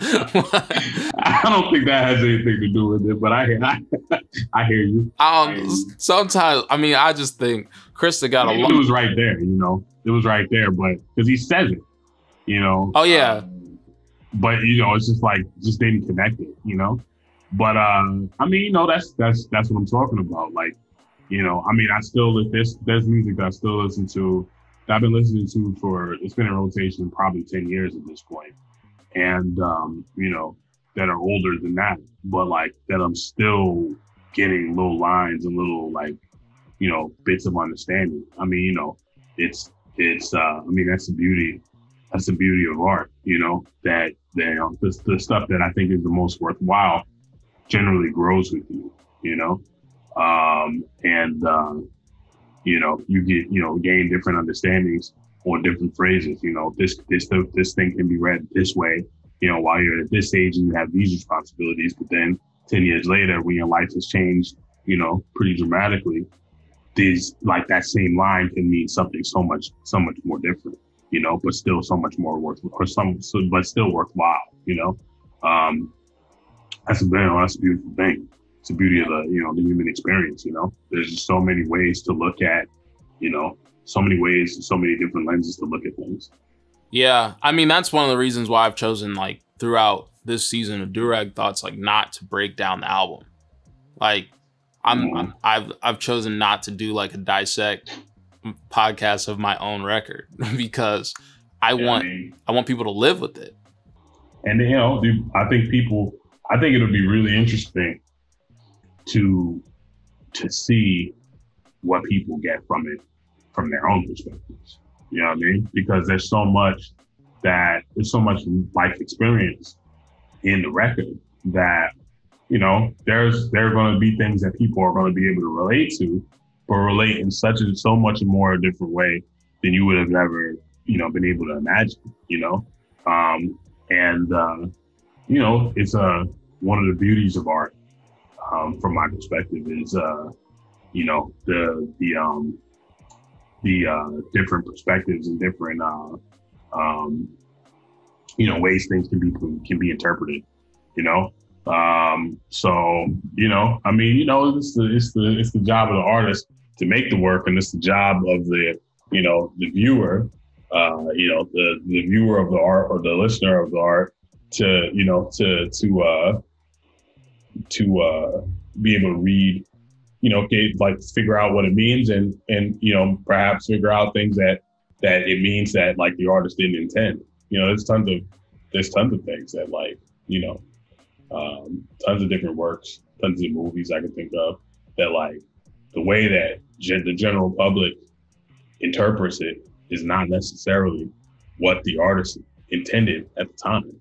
S2: I don't think that has anything to do with it, but I I, I hear you.
S1: Um, sometimes I mean I just think Krista got a
S2: lot. It was right there, you know. It was right there, but because he says it, you know.
S1: Oh yeah.
S2: Um, but you know, it's just like just didn't connect it, you know. But um, I mean, you know, that's that's that's what I'm talking about. Like, you know, I mean, I still there's there's music that I still listen to. That I've been listening to for it's been in rotation probably ten years at this point, and um, you know, that are older than that, but like that I'm still getting little lines and little like, you know, bits of understanding. I mean, you know, it's it's uh, I mean that's the beauty that's the beauty of art, you know, that that know, the, the stuff that I think is the most worthwhile generally grows with you, you know, um, and uh, you know you get you know gain different understandings on different phrases. You know, this this this thing can be read this way. You know, while you're at this age and you have these responsibilities, but then ten years later, when your life has changed, you know, pretty dramatically, these like that same line can mean something so much so much more different. You know, but still so much more worth or some, so, but still worthwhile. You know, um, that's a you know, that's a beautiful thing. It's the beauty of the you know the human experience. You know, there's just so many ways to look at, you know, so many ways, so many different lenses to look at things.
S1: Yeah, I mean that's one of the reasons why I've chosen like throughout this season of Durag Thoughts like not to break down the album. Like I'm. I'm I've I've chosen not to do like a dissect podcast of my own record because I yeah, want I, mean, I want people to live with it.
S2: And you know, I think people I think it'll be really interesting to to see what people get from it from their own perspectives. You know what I mean? Because there's so much that there's so much life experience in the record that you know there's there are going to be things that people are going to be able to relate to, but relate in such a so much more different way than you would have ever you know been able to imagine. You know, um, and uh, you know it's uh, one of the beauties of art, um, from my perspective, is uh, you know the the um, the uh, different perspectives and different uh, um, you know ways things can be can be interpreted. You know, um, so you know, I mean, you know, it's the it's the it's the job of the artist to make the work, and it's the job of the you know the viewer, uh, you know, the the viewer of the art or the listener of the art to you know to to uh, to uh, be able to read, you know, like figure out what it means and and you know perhaps figure out things that that it means that like the artist didn't intend. You know, there's tons of there's tons of things that like you know, um, tons of different works, tons of movies I can think of that like the way that gen- the general public interprets it is not necessarily what the artist intended at the time,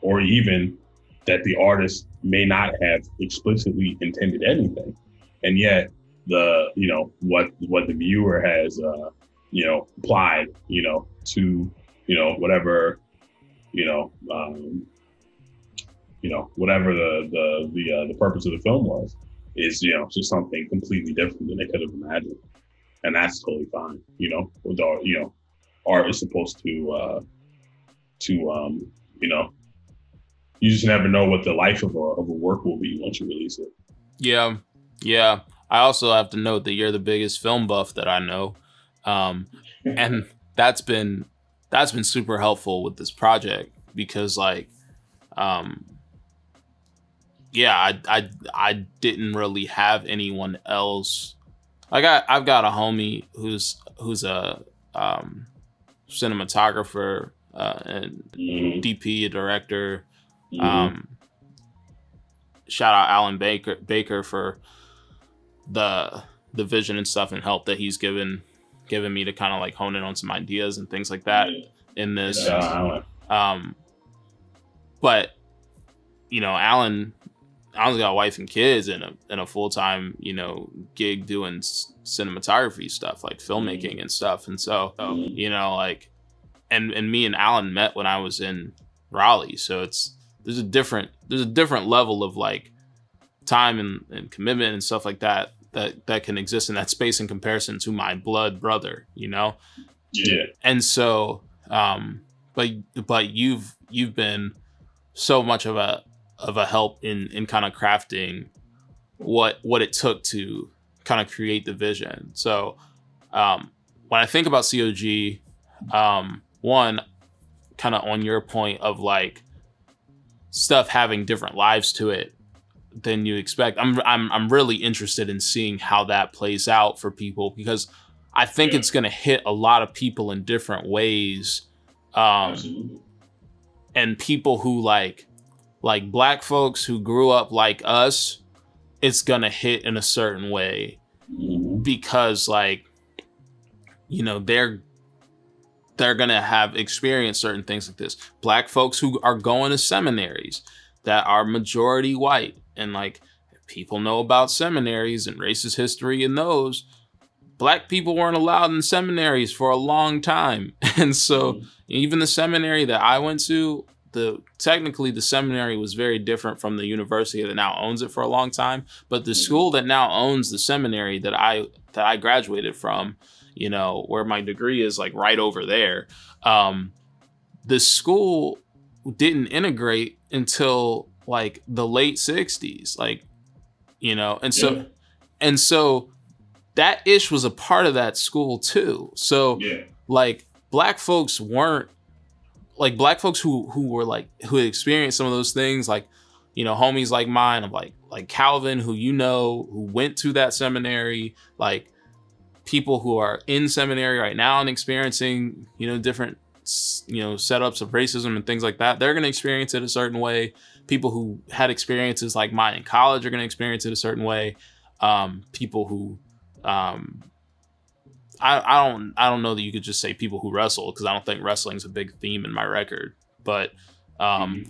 S2: or even that the artist may not have explicitly intended anything, and yet the you know what what the viewer has uh, you know applied you know to you know whatever you know um, you know whatever the the the uh, the purpose of the film was is you know just something completely different than they could have imagined, and that's totally fine. You know, with all you know, art is supposed to uh, to um, you know you just never know what the life of a, of a work will be once you release it.
S1: Yeah, yeah. I also have to note that you're the biggest film buff that I know, um, and that's been that's been super helpful with this project because like, um, yeah, I I I didn't really have anyone else. I got I've got a homie who's who's a um, cinematographer uh, and mm-hmm. DP, a director Mm-hmm. Um, shout out Alan Baker Baker for the the vision and stuff and help that he's given given me to kind of like hone in on some ideas and things like that in this. Yeah. Um, but you know, Alan, Alan's got a wife and kids and a and a full time you know gig doing cinematography stuff like filmmaking and stuff, and so you know like, and and me and Alan met when I was in Raleigh, so it's there's a different there's a different level of like time and, and commitment and stuff like that that that can exist in that space in comparison to my blood brother, you know?
S2: Yeah.
S1: And so um but but you've you've been so much of a of a help in in kind of crafting what what it took to kind of create the vision. So um when I think about COG, um one kind of on your point of like stuff having different lives to it than you expect. I'm I'm I'm really interested in seeing how that plays out for people because I think yeah. it's going to hit a lot of people in different ways. Um Absolutely. and people who like like black folks who grew up like us, it's going to hit in a certain way mm-hmm. because like you know, they're they're going to have experienced certain things like this. Black folks who are going to seminaries that are majority white and like people know about seminaries and racist history in those black people weren't allowed in seminaries for a long time and so mm-hmm. even the seminary that i went to the technically the seminary was very different from the university that now owns it for a long time but the mm-hmm. school that now owns the seminary that i that i graduated from you know where my degree is like right over there um the school didn't integrate until like the late 60s like you know and so yeah. and so that ish was a part of that school too so yeah. like black folks weren't like black folks who who were like who experienced some of those things like you know homies like mine of like like calvin who you know who went to that seminary like people who are in seminary right now and experiencing you know different you know setups of racism and things like that they're going to experience it a certain way people who had experiences like mine in college are going to experience it a certain way. Um, people who, um, I, I don't, I don't know that you could just say people who wrestle because I don't think wrestling is a big theme in my record. But, um,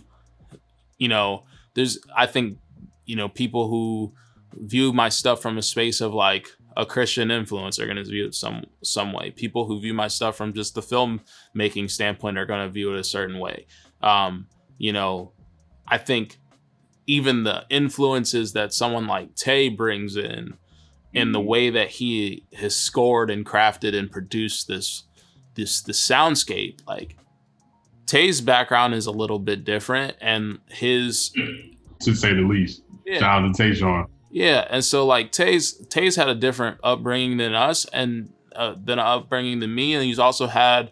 S1: mm-hmm. you know, there's, I think, you know, people who view my stuff from a space of like a Christian influence are going to view it some some way. People who view my stuff from just the film making standpoint are going to view it a certain way. Um, you know, I think even the influences that someone like Tay brings in in the mm-hmm. way that he has scored and crafted and produced this this the soundscape like Tay's background is a little bit different and his
S2: to say the least. Yeah. Shout out to Tayshawn.
S1: Yeah, and so like Tay's Tay's had a different upbringing than us and uh, than an upbringing than me and he's also had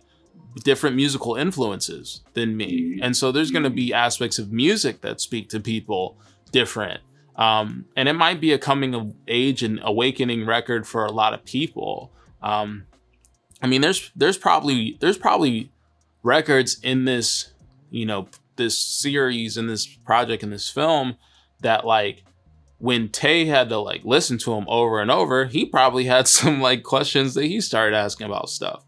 S1: different musical influences than me. And so there's going to be aspects of music that speak to people different. Um, and it might be a coming of age and awakening record for a lot of people. Um, I mean, there's there's probably there's probably records in this, you know, this series and this project and this film that like when Tay had to like listen to him over and over, he probably had some like questions that he started asking about stuff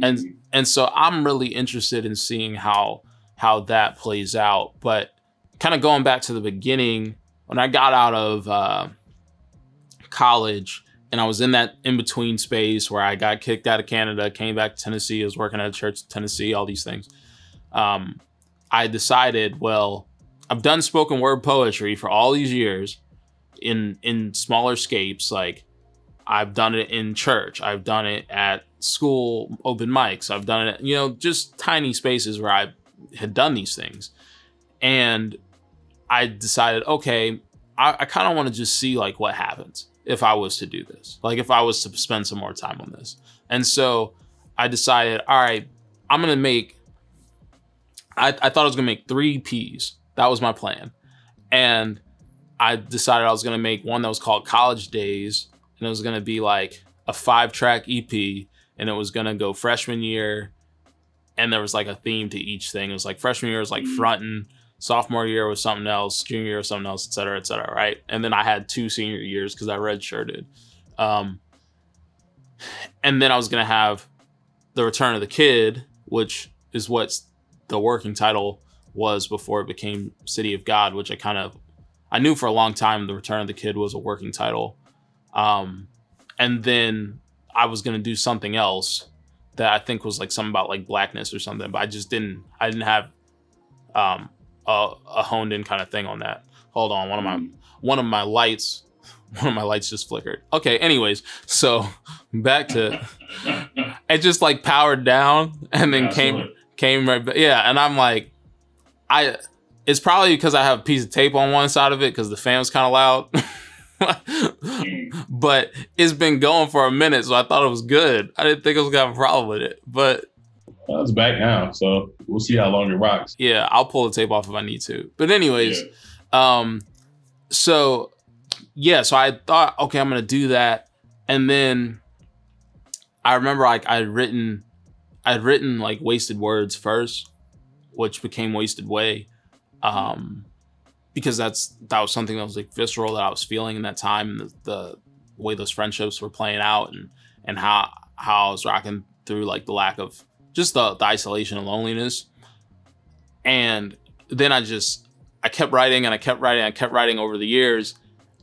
S1: and mm-hmm. and so I'm really interested in seeing how how that plays out. But kind of going back to the beginning, when I got out of uh, college and I was in that in between space where I got kicked out of Canada, came back to Tennessee, I was working at a church in Tennessee, all these things. Um, I decided, well, I've done spoken word poetry for all these years in in smaller scapes, like I've done it in church. I've done it at school open mics. I've done it, you know, just tiny spaces where I had done these things. And I decided, okay, I, I kind of want to just see like what happens if I was to do this. Like if I was to spend some more time on this. And so I decided, all right, I'm gonna make I, I thought I was gonna make three EPs. That was my plan. And I decided I was gonna make one that was called College Days and it was gonna be like a five track EP, and it was gonna go freshman year, and there was like a theme to each thing. It was like freshman year was like mm-hmm. fronting, sophomore year was something else, junior year was something else, et cetera, et cetera, right? And then I had two senior years because I redshirted. Um, and then I was gonna have the Return of the Kid, which is what the working title was before it became City of God, which I kind of I knew for a long time the Return of the Kid was a working title. Um, and then I was gonna do something else that I think was like something about like blackness or something, but I just didn't. I didn't have um, a, a honed in kind of thing on that. Hold on, one of my mm-hmm. one of my lights one of my lights just flickered. Okay, anyways, so back to it just like powered down and then came came right back. Yeah, and I'm like, I it's probably because I have a piece of tape on one side of it because the fan was kind of loud. Mm. but it's been going for a minute, so I thought it was good. I didn't think I was gonna have a problem with it, but
S2: well, it's back now, so we'll see how long it rocks.
S1: Yeah, I'll pull the tape off if I need to. But anyways, yeah. um, so yeah, so I thought, okay, I'm gonna do that, and then I remember like I'd written, I'd written like wasted words first, which became wasted way, um, because that's that was something that was like visceral that I was feeling in that time, the, the way those friendships were playing out, and and how how I was rocking through like the lack of just the, the isolation and loneliness, and then I just I kept writing and I kept writing, and I kept writing over the years,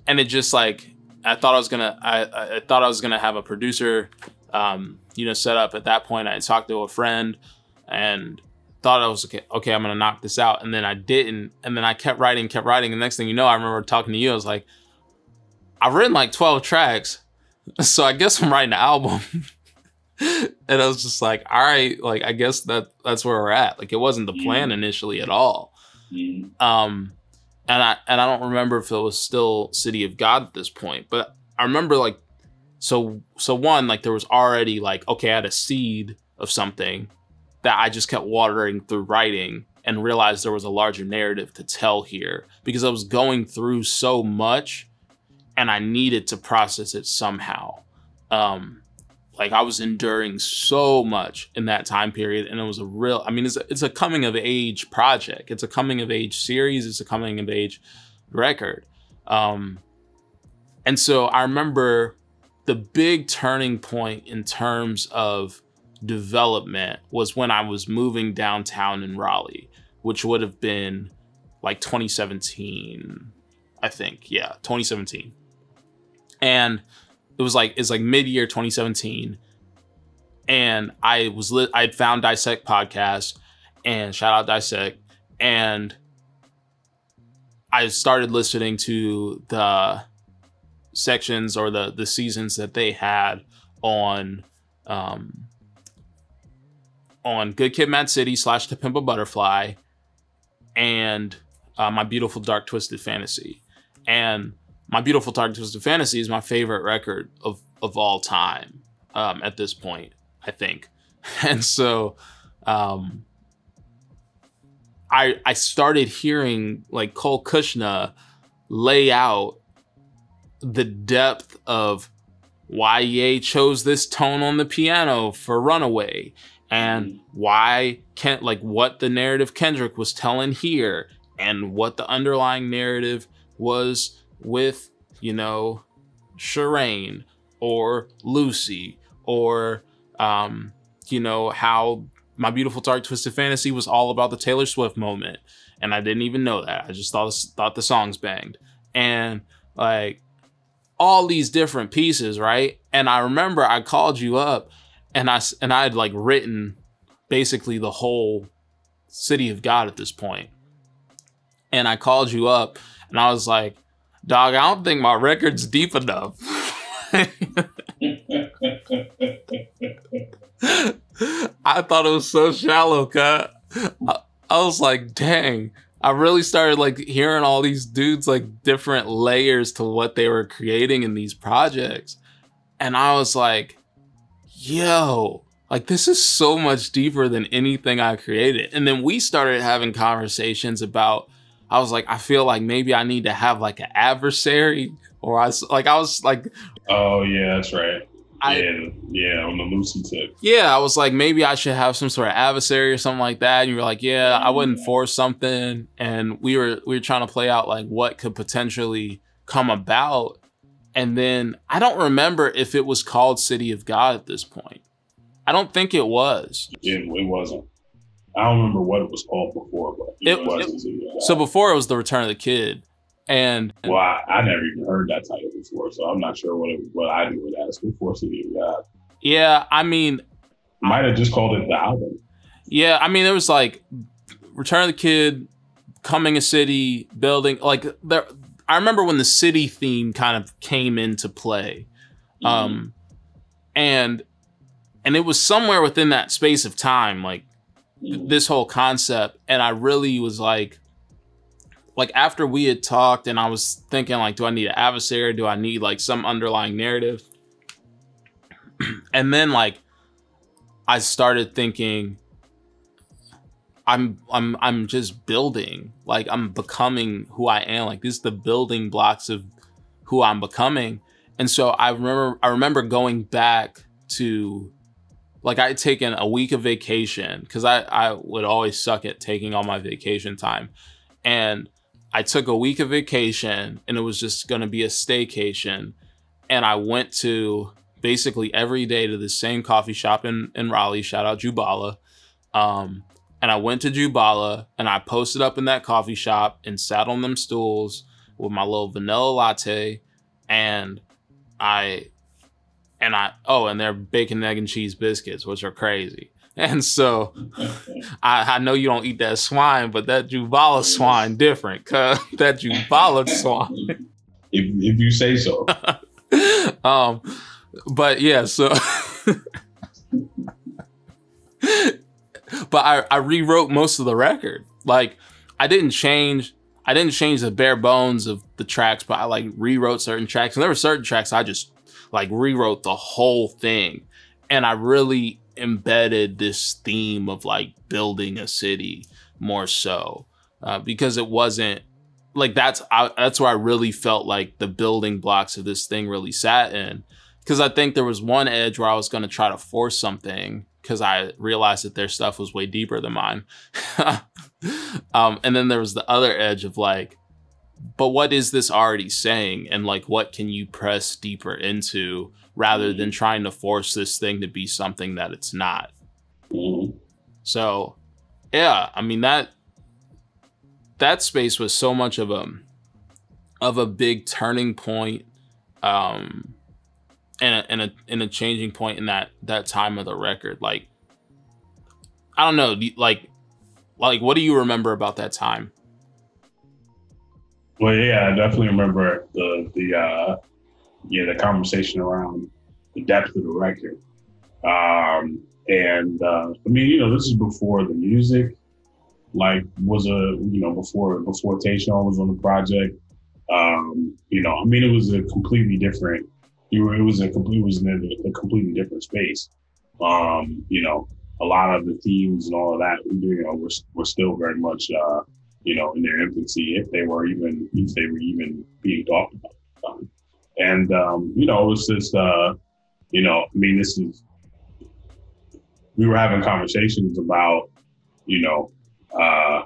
S1: and it just like I thought I was gonna I, I thought I was gonna have a producer um, you know set up at that point. I talked to a friend and thought I was okay, okay, I'm gonna knock this out. And then I didn't. And then I kept writing, kept writing. And next thing you know, I remember talking to you, I was like, I've written like 12 tracks. So I guess I'm writing an album. and I was just like, all right, like I guess that that's where we're at. Like it wasn't the plan initially at all. Um and I and I don't remember if it was still City of God at this point, but I remember like so so one like there was already like okay I had a seed of something that I just kept watering through writing and realized there was a larger narrative to tell here because I was going through so much and I needed to process it somehow. Um, like I was enduring so much in that time period, and it was a real. I mean, it's a, it's a coming of age project. It's a coming of age series. It's a coming of age record. Um, and so I remember the big turning point in terms of development was when I was moving downtown in Raleigh, which would have been like 2017, I think. Yeah, 2017. And it was like it's like mid-year 2017 and i was lit i found dissect podcast and shout out dissect. And i started listening to the sections or the the seasons that they had on um on good kid mad city slash to pimp a butterfly and uh, my beautiful dark twisted fantasy. And my Beautiful Dark Twisted Fantasy is my favorite record of of all time um, at this point, I think. And so, um, I I started hearing like Cole Cuchna lay out the depth of why Ye chose this tone on the piano for Runaway and why Kent like what the narrative Kendrick was telling here and what the underlying narrative was with, you know, Sherane or Lucy or, um, you know, how my beautiful dark twisted fantasy was all about the Taylor Swift moment, and I didn't even know that. I just thought thought the songs banged, and like all these different pieces, right? And I remember I called you up, and I and I had like written basically the whole City of God at this point, and I called you up, and I was like, dog, I don't think my record's deep enough. I thought it was so shallow, cut. I, I was like, dang. I really started like hearing all these dudes like different layers to what they were creating in these projects. And I was like, yo, like this is so much deeper than anything I created. And then we started having conversations about I was like, I feel like maybe I need to have like an adversary, or I like I was like,
S2: oh yeah, that's right. I, yeah, yeah, on the Lucy tip.
S1: Yeah, I was like, maybe I should have some sort of adversary or something like that. And you were like, yeah, I wouldn't mm. force something. And we were we were trying to play out like what could potentially come about. And then I don't remember if it was called City of God at this point. I don't think it was.
S2: It, it wasn't. I don't remember what it was called before, but it, it was.
S1: It, so before it was the Return of the Kid, and
S2: well, I, I, never even heard that title before, so I'm not sure what it, what I knew it as before City of God.
S1: Yeah, I mean,
S2: might have just called it the album.
S1: Yeah, I mean, there was like Return of the Kid, Coming a City, Building. Like there, I remember when the city theme kind of came into play. Mm-hmm. Um and and it was somewhere within that space of time like this whole concept and I really was like like after we had talked and I was thinking like do I need an adversary do I need like some underlying narrative and then like I started thinking I'm I'm I'm just building. Like I'm becoming who I am. Like these the building blocks of who I'm becoming. And so I remember I remember going back to like I had taken a week of vacation because I, I would always suck at taking all my vacation time. And I took a week of vacation and it was just gonna be a staycation. And I went to basically every day to the same coffee shop in, in Raleigh. Shout out Jubala. Um, and I went to Jubala and I posted up in that coffee shop and sat on them stools with my little vanilla latte and I and I oh and they're bacon egg and cheese biscuits which are crazy. And so I, I know you don't eat that swine, but that Jubala swine different cuz that Jubala swine.
S2: If, if you say so.
S1: um but yeah, so but I, I rewrote most of the record. Like I didn't change I didn't change the bare bones of the tracks, but I like rewrote certain tracks. And there were certain tracks I just like rewrote the whole thing. And I really embedded this theme of like building a city more so. Uh, because it wasn't like that's I, that's where I really felt like the building blocks of this thing really sat in. Because I think there was one edge where I was going to try to force something because I realized that their stuff was way deeper than mine. um, and then there was the other edge of like, but what is this already saying? And like, what can you press deeper into rather than trying to force this thing to be something that it's not? So, yeah, I mean, that, that space was so much of a, of a big turning point. Um, and a, and a and a changing point in that that time of the record. Like, I don't know, like, like what do you remember about that time?
S2: Well, yeah, I definitely remember the the uh, yeah the conversation around the depth of the record. Um, and uh, I mean, you know, this is before the music like was a you know before before Tayshawn was on the project. Um, you know, I mean, it was a completely different you were it was a complete was in a, a completely different space. Um, you know, a lot of the themes and all of that, you know, were were still very much uh, you know, in their infancy, if they were even if they were even being talked about. And um, you know, it was just uh, you know, I mean, this is we were having conversations about, you know, uh,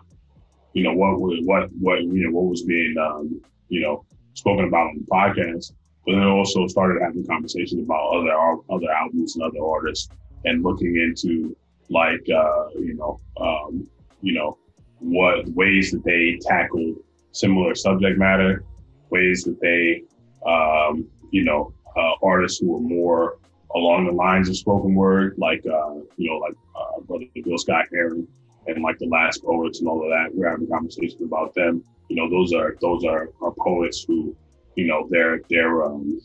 S2: you know what was, what what you know what was being um, you know spoken about on the podcast, but then also started having conversations about other other albums and other artists, and looking into like uh, you know um, you know what ways that they tackle similar subject matter, ways that they um, you know uh, artists who are more along the lines of spoken word, like uh, you know like uh, brother Gil Scott-Heron and like the last poets and all of that. We're having conversations about them. You know, those are those are, are poets who you know, they're they're um,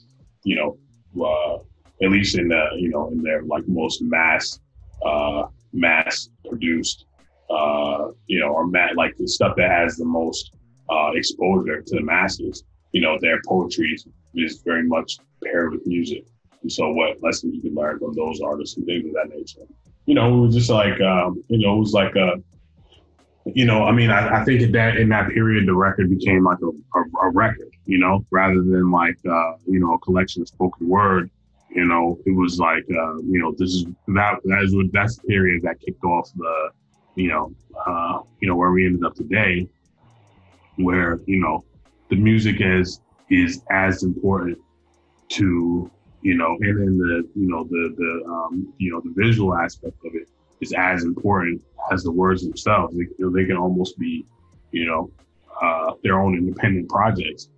S2: you know, uh, at least in the you know in their like most mass uh, mass produced uh, you know, or like the stuff that has the most uh, exposure to the masses. You know, their poetry is, is very much paired with music. And so, what lessons you can learn from those artists and things of that nature. You know, it was just like, um, you know, it was like a, you know, I mean, I, I think that in that period, the record became like a, a, a record, you know, rather than like, uh, you know, a collection of spoken word. You know, it was like, uh, you know, this is that that is what that's the period that kicked off the, you know, uh, you know, where we ended up today, where you know, the music is is as important to you know, and then the you know the the um, you know the visual aspect of it is as important as the words themselves. They, you know, they can almost be, you know, uh, their own independent projects.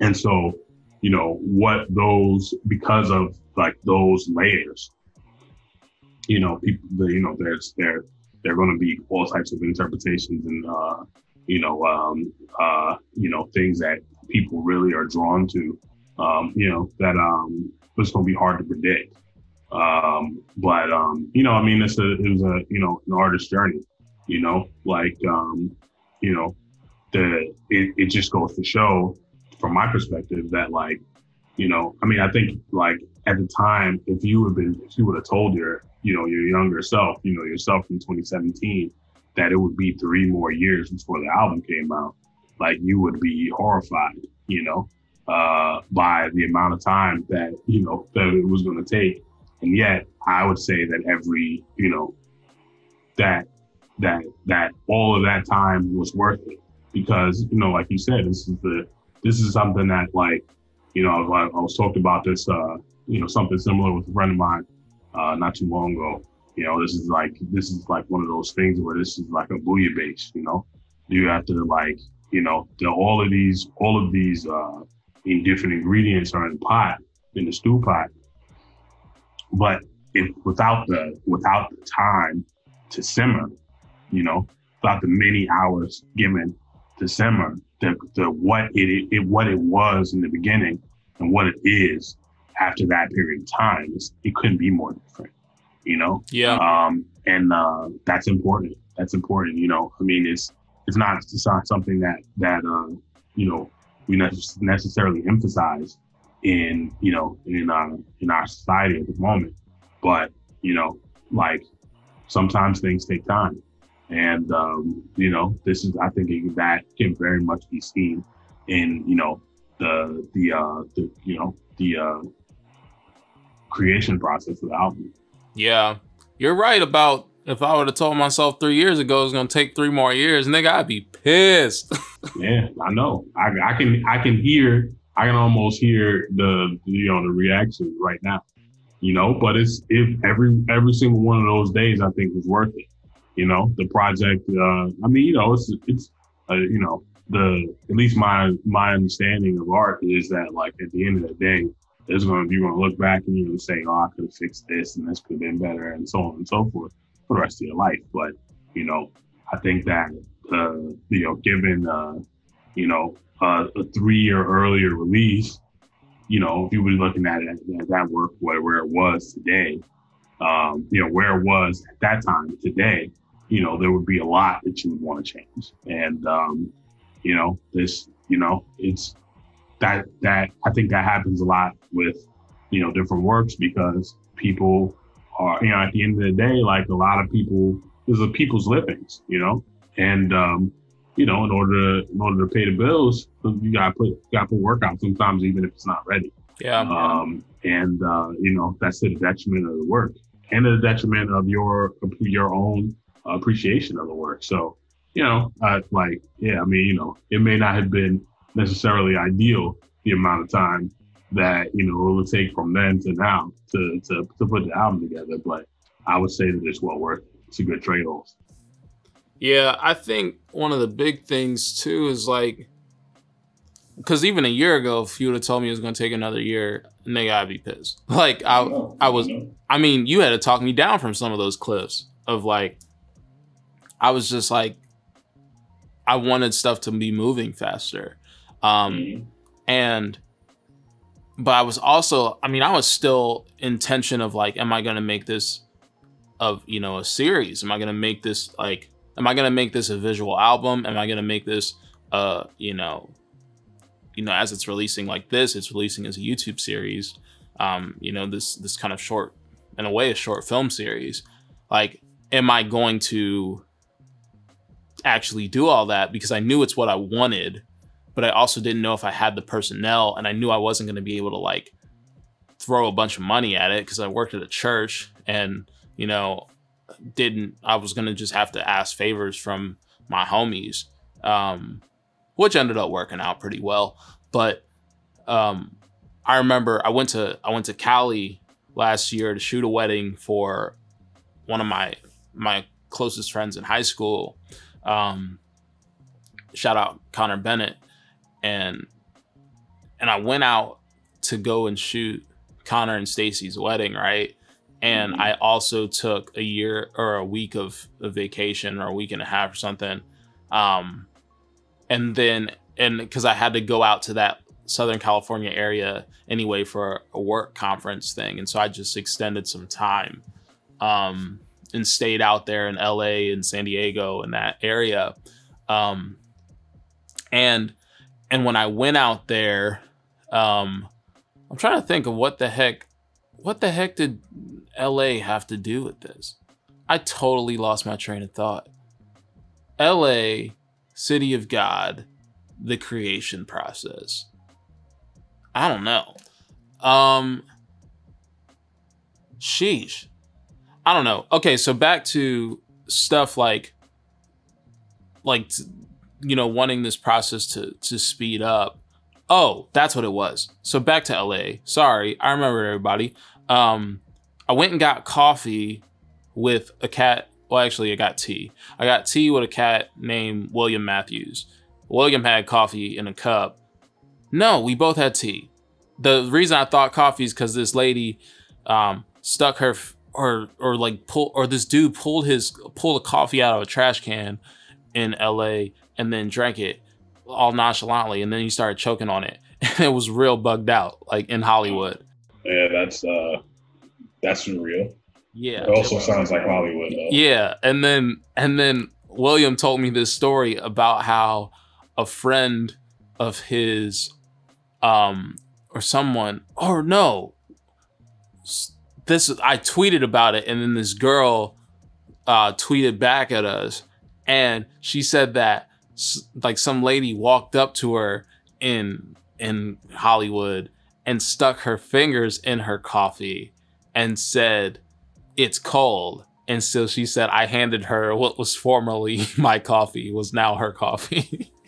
S2: And so, you know, what those, because of like those layers, you know, people, you know, there's, there, there are going to be all types of interpretations and, uh, you know, um, uh, you know, things that people really are drawn to, um, you know, that um, it's going to be hard to predict. Um, but um, you know, I mean, it's a it was a you know an artist journey. You know, like um, you know, the it, it just goes to show, from my perspective, that like, you know, I mean, I think like at the time, if you would have been, if you would have told your you know your younger self, you know yourself in 2017, that it would be three more years before the album came out, like you would be horrified. You know, uh, by the amount of time that you know that it was going to take. And yet I would say that every, you know, that that that all of that time was worth it. Because you know, like you said, this is the this is something that like, you know, I, I was talking about this, uh, you know, something similar with a friend of mine uh, not too long ago. You know, this is like this is like one of those things where this is like a bouillabaisse. You know, you have to like, you know, the, all of these all of these uh, in different ingredients are in the pot in the stew pot but if without the without the time to simmer, you know, without the many hours given to simmer, the the what it, it what it was in the beginning and what it is after that period of time, it couldn't be more different. You know.
S1: Yeah.
S2: Um, and uh, that's important. That's important. You know, I mean, it's it's not it's not something that that uh, you know we necessarily emphasize in you know in our uh, in our society at the moment. But you know, like sometimes things take time, and um, you know this is I think that can very much be seen in you know the the uh, the you know the uh, creation process of the album.
S1: Yeah, you're right about if I would have told myself three years ago it's gonna take three more years, nigga, I'd be pissed.
S2: yeah, I know. I, I can I can hear I can almost hear the you know the reaction right now, you know. But it's if every every single one of those days I think was worth it. You know, the project. Uh, I mean, you know, it's it's uh, you know the at least my my understanding of art is that like at the end of the day, there's gonna be gonna look back and you're gonna say, oh, I could have fixed this and this could have been better and so on and so forth for the rest of your life. But you know, I think that uh, you know, given uh, you know uh, a three year earlier release, you know, if you were looking at it at that work where, where it was today, um, you know, where it was at that time today, you know, there would be a lot that you would want to change. And, um, you know, this, you know, it's that, that I think that happens a lot with, you know, different works because people are, you know, at the end of the day, like a lot of people, this is people's livings, you know, and, um, you know, in order to in order to pay the bills, you gotta put you gotta put work out sometimes, even if it's not ready.
S1: Yeah.
S2: Um, and uh, you know, that's to the detriment of the work and to the detriment of your your own appreciation of the work. So, you know, uh, like, yeah, I mean, you know, it may not have been necessarily ideal the amount of time that you know it would take from then to now to to, to put the album together, but I would say that it's well worth it. It's a good trade off.
S1: Yeah, I think one of the big things too is like, because even a year ago, if you would have told me it was going to take another year, nigga, I'd be pissed. Like I, I was. I mean, you had to talk me down from some of those cliffs of like, I was just like, I wanted stuff to be moving faster, um, mm-hmm. and, but I was also, I mean, I was still in tension of like, am I going to make this, of you know, a series? Am I going to make this like am I gonna make this a visual album? Am I gonna make this uh, you know, you know, as it's releasing like this, it's releasing as a YouTube series. Um, you know, this this kind of short, in a way, a short film series. Like, am I going to actually do all that? Because I knew it's what I wanted, but I also didn't know if I had the personnel, and I knew I wasn't gonna be able to like throw a bunch of money at it because I worked at a church and you know didn't I was gonna just have to ask favors from my homies, um, which ended up working out pretty well. But um, I remember I went to I went to Cali last year to shoot a wedding for one of my my closest friends in high school. Um, shout out Connor Bennett, and and I went out to go and shoot Connor and Stacy's wedding, right? and mm-hmm. I also took a year or a week of, of vacation or a week and a half or something. Um, and then and because I had to go out to that Southern California area anyway for a work conference thing, and so I just extended some time um, and stayed out there in LA and San Diego in that area. Um, and and when I went out there, um, I'm trying to think of what the heck, what the heck did LA have to do with this? I totally lost my train of thought. LA, city of God, the creation process. I don't know. Um, sheesh. I don't know. Okay, so back to stuff like, like, you know, wanting this process to to speed up. Oh, that's what it was. So back to LA. Sorry, I remember everybody. Um, I went and got coffee with a cat. Well, actually, I got tea. I got tea with a cat named William Matthews. William had coffee in a cup. No, we both had tea. The reason I thought coffee is because this lady um, stuck her or or like pull or this dude pulled his pulled a coffee out of a trash can in L.A. and then drank it all nonchalantly, and then he started choking on it. And it was real bugged out, like in Hollywood.
S2: Yeah, that's uh, that's real.
S1: Yeah.
S2: It also sounds like Hollywood though.
S1: Yeah, and then and then William told me this story about how a friend of his um or someone or no this I tweeted about it and then this girl uh tweeted back at us and she said that like some lady walked up to her in in Hollywood and stuck her fingers in her coffee and said it's cold and so she said I handed her what was formerly my coffee was now her coffee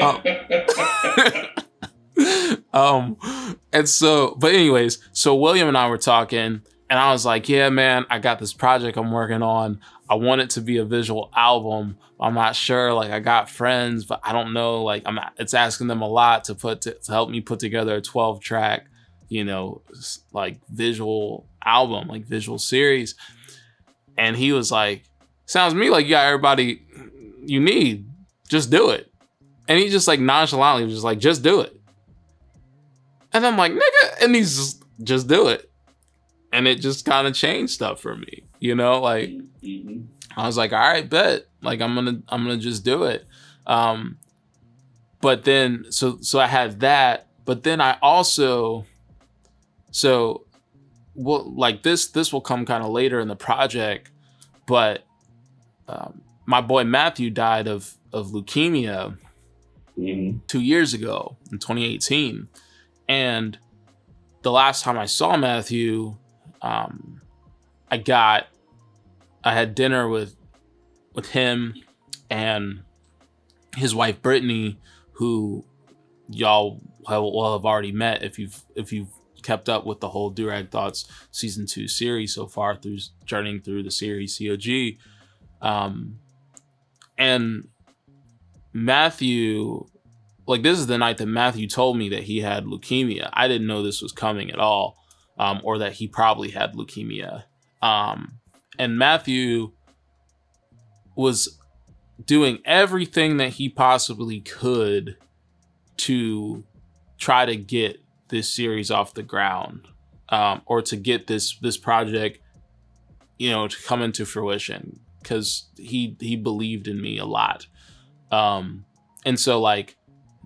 S1: um, um, and so, but anyways, so William and I were talking, and I was like, "Yeah, man, I got this project I'm working on. I want it to be a visual album. I'm not sure. Like, I got friends, but I don't know. Like, I'm not, it's asking them a lot to put to, to help me put together a 12 track, you know, like visual album, like visual series." And he was like, "Sounds me like you got everybody you need. Just do it." And he just like nonchalantly was just like, "Just do it." And I'm like, nigga, and he's just, just do it. And it just kind of changed stuff for me, you know, like mm-hmm. I was like, all right, bet. Like I'm gonna I'm gonna just do it. Um but then so so I had that, but then I also so well like this this will come kind of later in the project, but um, my boy Matthew died of of leukemia mm-hmm. two years ago in 2018 and the last time I saw Matthew, um, I got, I had dinner with, with him and his wife Brittany, who y'all have, will have already met if you've if you've kept up with the whole Durag Thoughts season two series so far through journeying through the series COG. Um, and Matthew like this is the night that Matthew told me that he had leukemia. I didn't know this was coming at all, um, or that he probably had leukemia. Um, and Matthew was doing everything that he possibly could to try to get this series off the ground, um, or to get this this project, you know, to come into fruition. Because he he believed in me a lot, um, and so like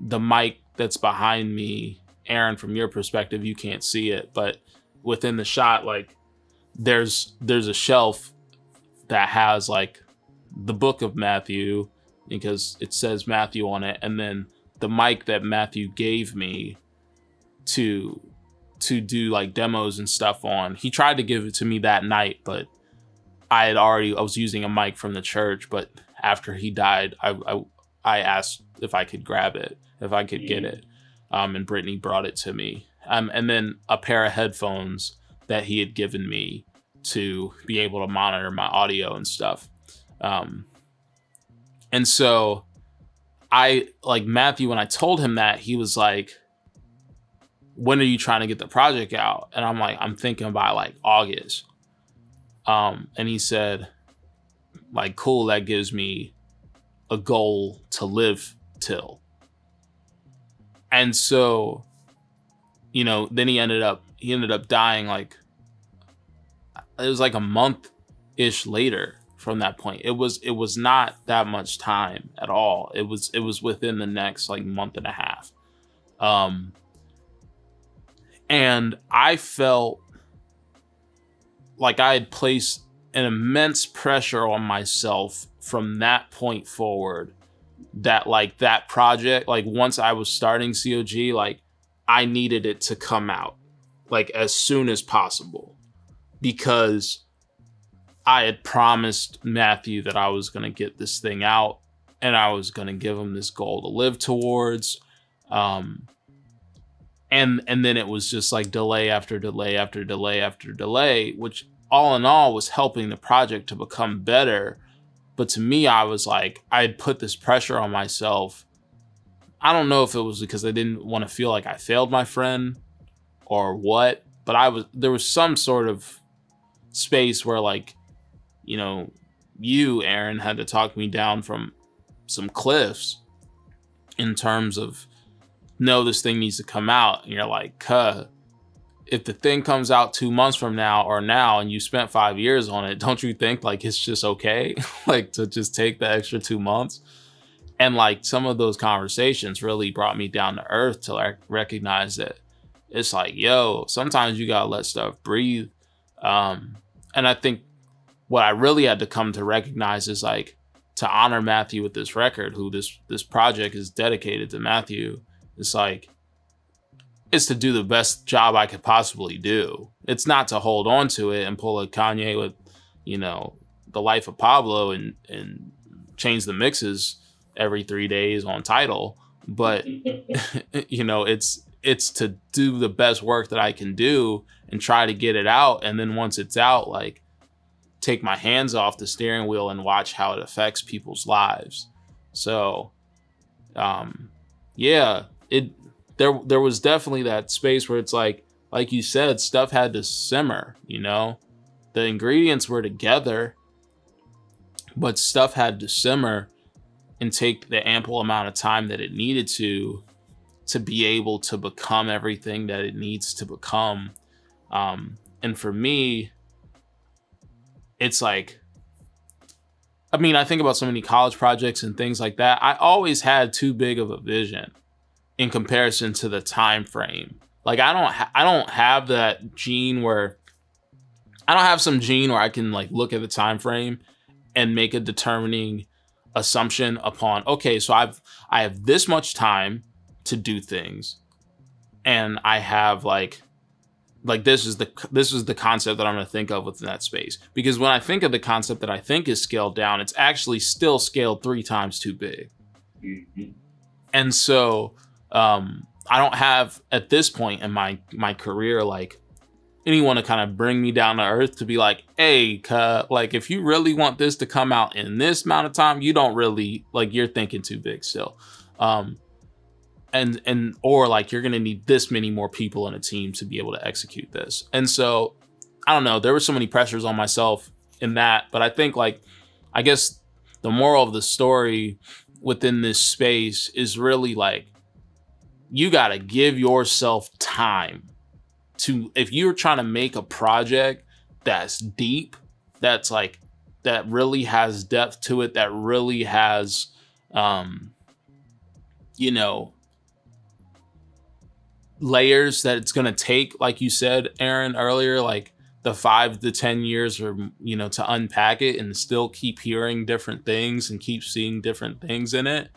S1: the mic that's behind me, Aaron, from your perspective, you can't see it, but within the shot, like there's there's a shelf that has like the book of Matthew because it says Matthew on it, and then the mic that Matthew gave me to to do like demos and stuff on. He tried to give it to me that night, but I had already I was using a mic from the church, but after he died, I I, I asked if I could grab it if I could get it. Um, and Brittany brought it to me. Um, and then a pair of headphones that he had given me to be able to monitor my audio and stuff. Um, and so I like Matthew, when I told him that, he was like, when are you trying to get the project out? And I'm like, I'm thinking by like August. Um, and he said, like cool that gives me a goal to live till and so you know then he ended up he ended up dying like it was like a month ish later from that point. It was it was not that much time at all. It was it was within the next like month and a half. Um and i felt like i had placed an immense pressure on myself from that point forward that like that project like once i was starting cog like i needed it to come out like as soon as possible because i had promised matthew that i was going to get this thing out and i was going to give him this goal to live towards um and and then it was just like delay after delay after delay after delay which all in all was helping the project to become better. But to me, I was like, I had put this pressure on myself. I don't know if it was because I didn't want to feel like I failed my friend or what, but I was there was some sort of space where like, you know, you, Aaron, had to talk me down from some cliffs in terms of no, this thing needs to come out. And you're like, cuh, if the thing comes out two months from now or now and you spent five years on it, don't you think like it's just okay? like to just take the extra two months? And like some of those conversations really brought me down to earth to like recognize that it's like, yo, sometimes you gotta let stuff breathe. Um, and I think what I really had to come to recognize is like to honor Matthew with this record, who this this project is dedicated to Matthew. It's like it's to do the best job I could possibly do. It's not to hold on to it and pull a Kanye with, you know, the life of Pablo and and change the mixes every three days on Tidal. But you know, it's it's to do the best work that I can do and try to get it out. And then once it's out, like take my hands off the steering wheel and watch how it affects people's lives. So um yeah, it there there was definitely that space where it's like like you said stuff had to simmer you know the ingredients were together but stuff had to simmer and take the ample amount of time that it needed to to be able to become everything that it needs to become um and for me it's like I mean, I think about so many college projects and things like that. I always had too big of a vision in comparison to the time frame. Like I don't I don't have that gene where I don't have some gene where I can like look at the time frame and make a determining assumption upon okay, so I've I have this much time to do things and I have like like this is the this is the concept that I'm going to think of within that space because when I think of the concept that I think is scaled down, it's actually still scaled three times too big. Mm-hmm. And so um, I don't have at this point in my my career like anyone to kind of bring me down to earth to be like, hey, like if you really want this to come out in this amount of time, you don't really like you're thinking too big still. Um, and and or like you're gonna need this many more people in a team to be able to execute this. And so I don't know, there were so many pressures on myself in that, but I think like I guess the moral of the story within this space is really like you got to give yourself time to if you're trying to make a project that's deep that's like that really has depth to it that really has um you know layers that it's going to take like you said Aaron earlier like the 5 to 10 years or you know to unpack it and still keep hearing different things and keep seeing different things in it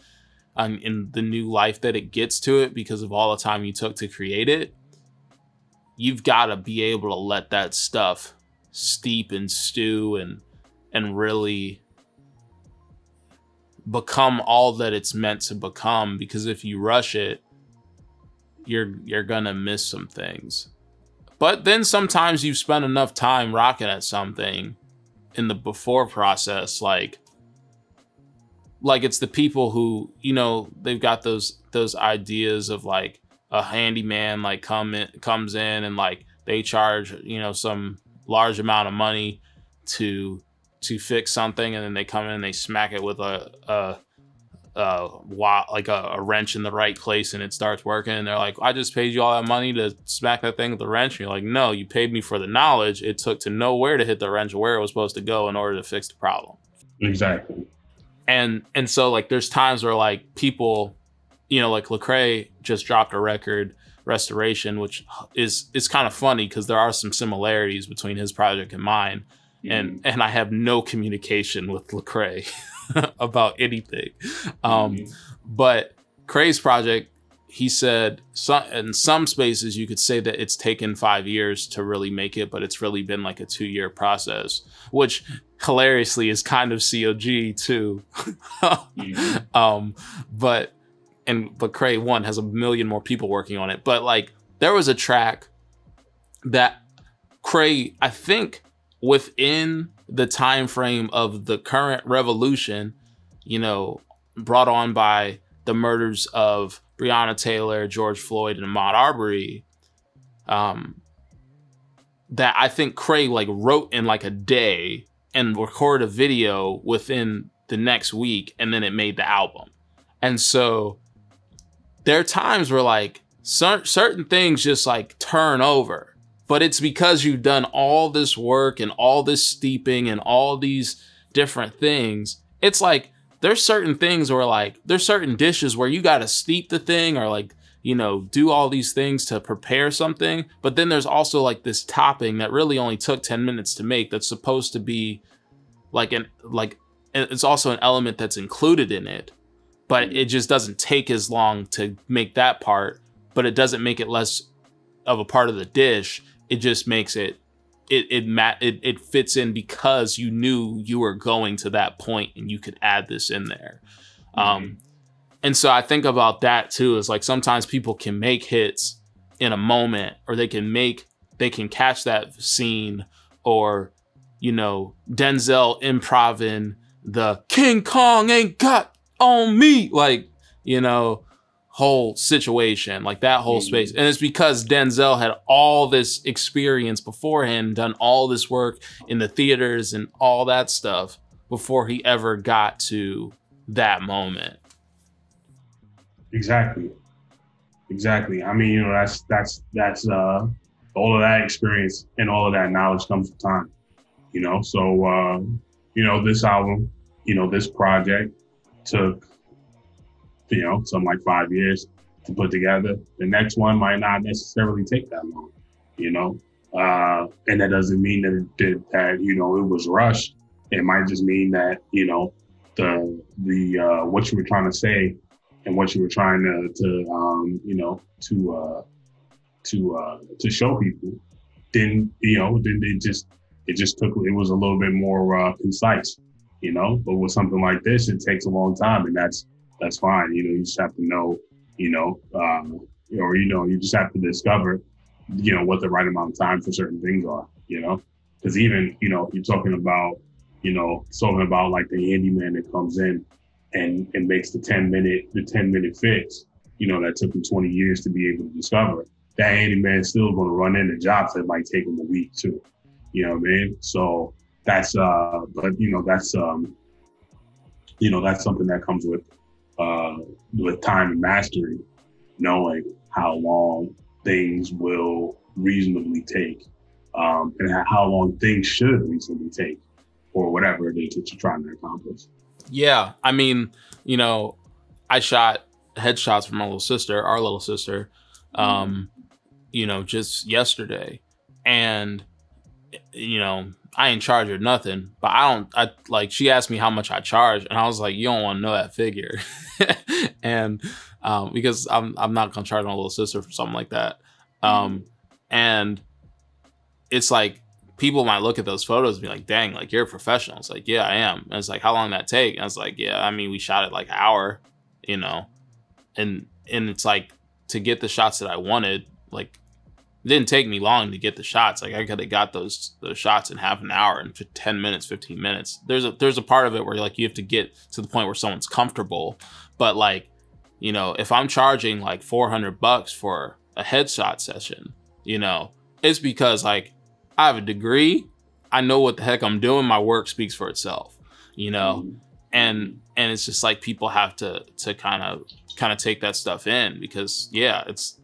S1: and in the new life that it gets to it because of all the time you took to create it, you've got to be able to let that stuff steep and stew and and really become all that it's meant to become because if you rush it you're you're gonna miss some things. But then sometimes you've spent enough time rocking at something in the before process like like it's the people who you know they've got those those ideas of like a handyman like come in, comes in and like they charge you know some large amount of money to to fix something and then they come in and they smack it with a, a uh, like a, a, wrench in the right place and it starts working and they're like i just paid you all that money to smack that thing with the wrench. And you're like no you paid me for the knowledge. It took to know where to hit the wrench where it was supposed to go in order to fix the problem.
S2: Exactly.
S1: And and so like there's times where like people you know like Lecrae just dropped a record restoration which is is kind of funny because there are some similarities between his project and mine. Mm-hmm. and and i have no communication with Lecrae about anything. Um, mm-hmm. But Crae's project, he said, some, in some spaces you could say that it's taken five years to really make it, but it's really been like a two year process, which hilariously is kind of COG too. mm-hmm. um, but and but Crae one has a million more people working on it. But like there was a track that Crae, I think within the time frame of the current revolution, you know, brought on by the murders of Breonna Taylor, George Floyd, and Ahmaud Arbery, um, that I think Crae like wrote in like a day and recorded a video within the next week, and then it made the album. And so there are times where like cer- certain things just like turn over but it's because you've done all this work and all this steeping and all these different things. It's like there's certain things where like there's certain dishes where you got to steep the thing or like you know do all these things to prepare something. But then there's also like this topping that really only took 10 minutes to make that's supposed to be like an like it's also an element that's included in it. But it just doesn't take as long to make that part but it doesn't make it less of a part of the dish it just makes it it it mat it, it fits in because you knew you were going to that point and you could add this in there mm-hmm. um and so i think about that too is like sometimes people can make hits in a moment or they can make they can catch that scene or you know denzel improving the king kong ain't got on me like you know whole situation, like that whole mm-hmm. space. And it's because Denzel had all this experience beforehand, done all this work in the theaters and all that stuff before he ever got to that moment.
S2: Exactly. Exactly. I mean, you know, that's that's that's uh all of that experience and all of that knowledge comes with time. You know, so uh, you know, this album, you know, this project took you know, something like five years to put together. The next one might not necessarily take that long, you know. Uh, and that doesn't mean that did that, you know, it was rushed. It might just mean that, you know, the the uh, what you were trying to say and what you were trying to to um, you know to uh, to uh, to show people didn't you know didn't it just it just took it was a little bit more uh, concise you know but with something like this it takes a long time and that's that's fine. You know, you just have to know, you know, um, or you know, you just have to discover, you know, what the right amount of time for certain things are. You know, because even you know, if you're talking about, you know, talking about like the handyman that comes in and and makes the ten minute the ten minute fix. You know, that took him 20 years to be able to discover. That handyman is still going to run into jobs that might take him a week too. You know what I mean? So that's uh, but you know, that's um, you know, that's something that comes with uh, with time and mastery, knowing how long things will reasonably take um, and how long things should reasonably take or whatever it is that you're trying to accomplish.
S1: Yeah. I mean, you know, I shot headshots for my little sister, our little sister, um, you know, just yesterday. And, you know, I ain't charge her nothing, but I don't. I like she asked me how much I charge, and I was like, you don't want to know that figure, and um, because I'm I'm not gonna charge my little sister for something like that, um, and it's like people might look at those photos and be like, dang, like you're a professional. It's like, yeah, I am. And it's like, how long that take? And I was like, yeah, I mean, we shot it like an hour, you know, and and it's like to get the shots that I wanted, like it didn't take me long to get the shots. Like I could have got those those shots in half an hour and ten minutes, fifteen minutes. There's a there's a part of it where like you have to get to the point where someone's comfortable. But like, you know, if I'm charging like four hundred bucks for a headshot session, you know, it's because like I have a degree, I know what the heck I'm doing. My work speaks for itself, you know, mm-hmm. and and it's just like people have to to kind of kind of take that stuff in because yeah, it's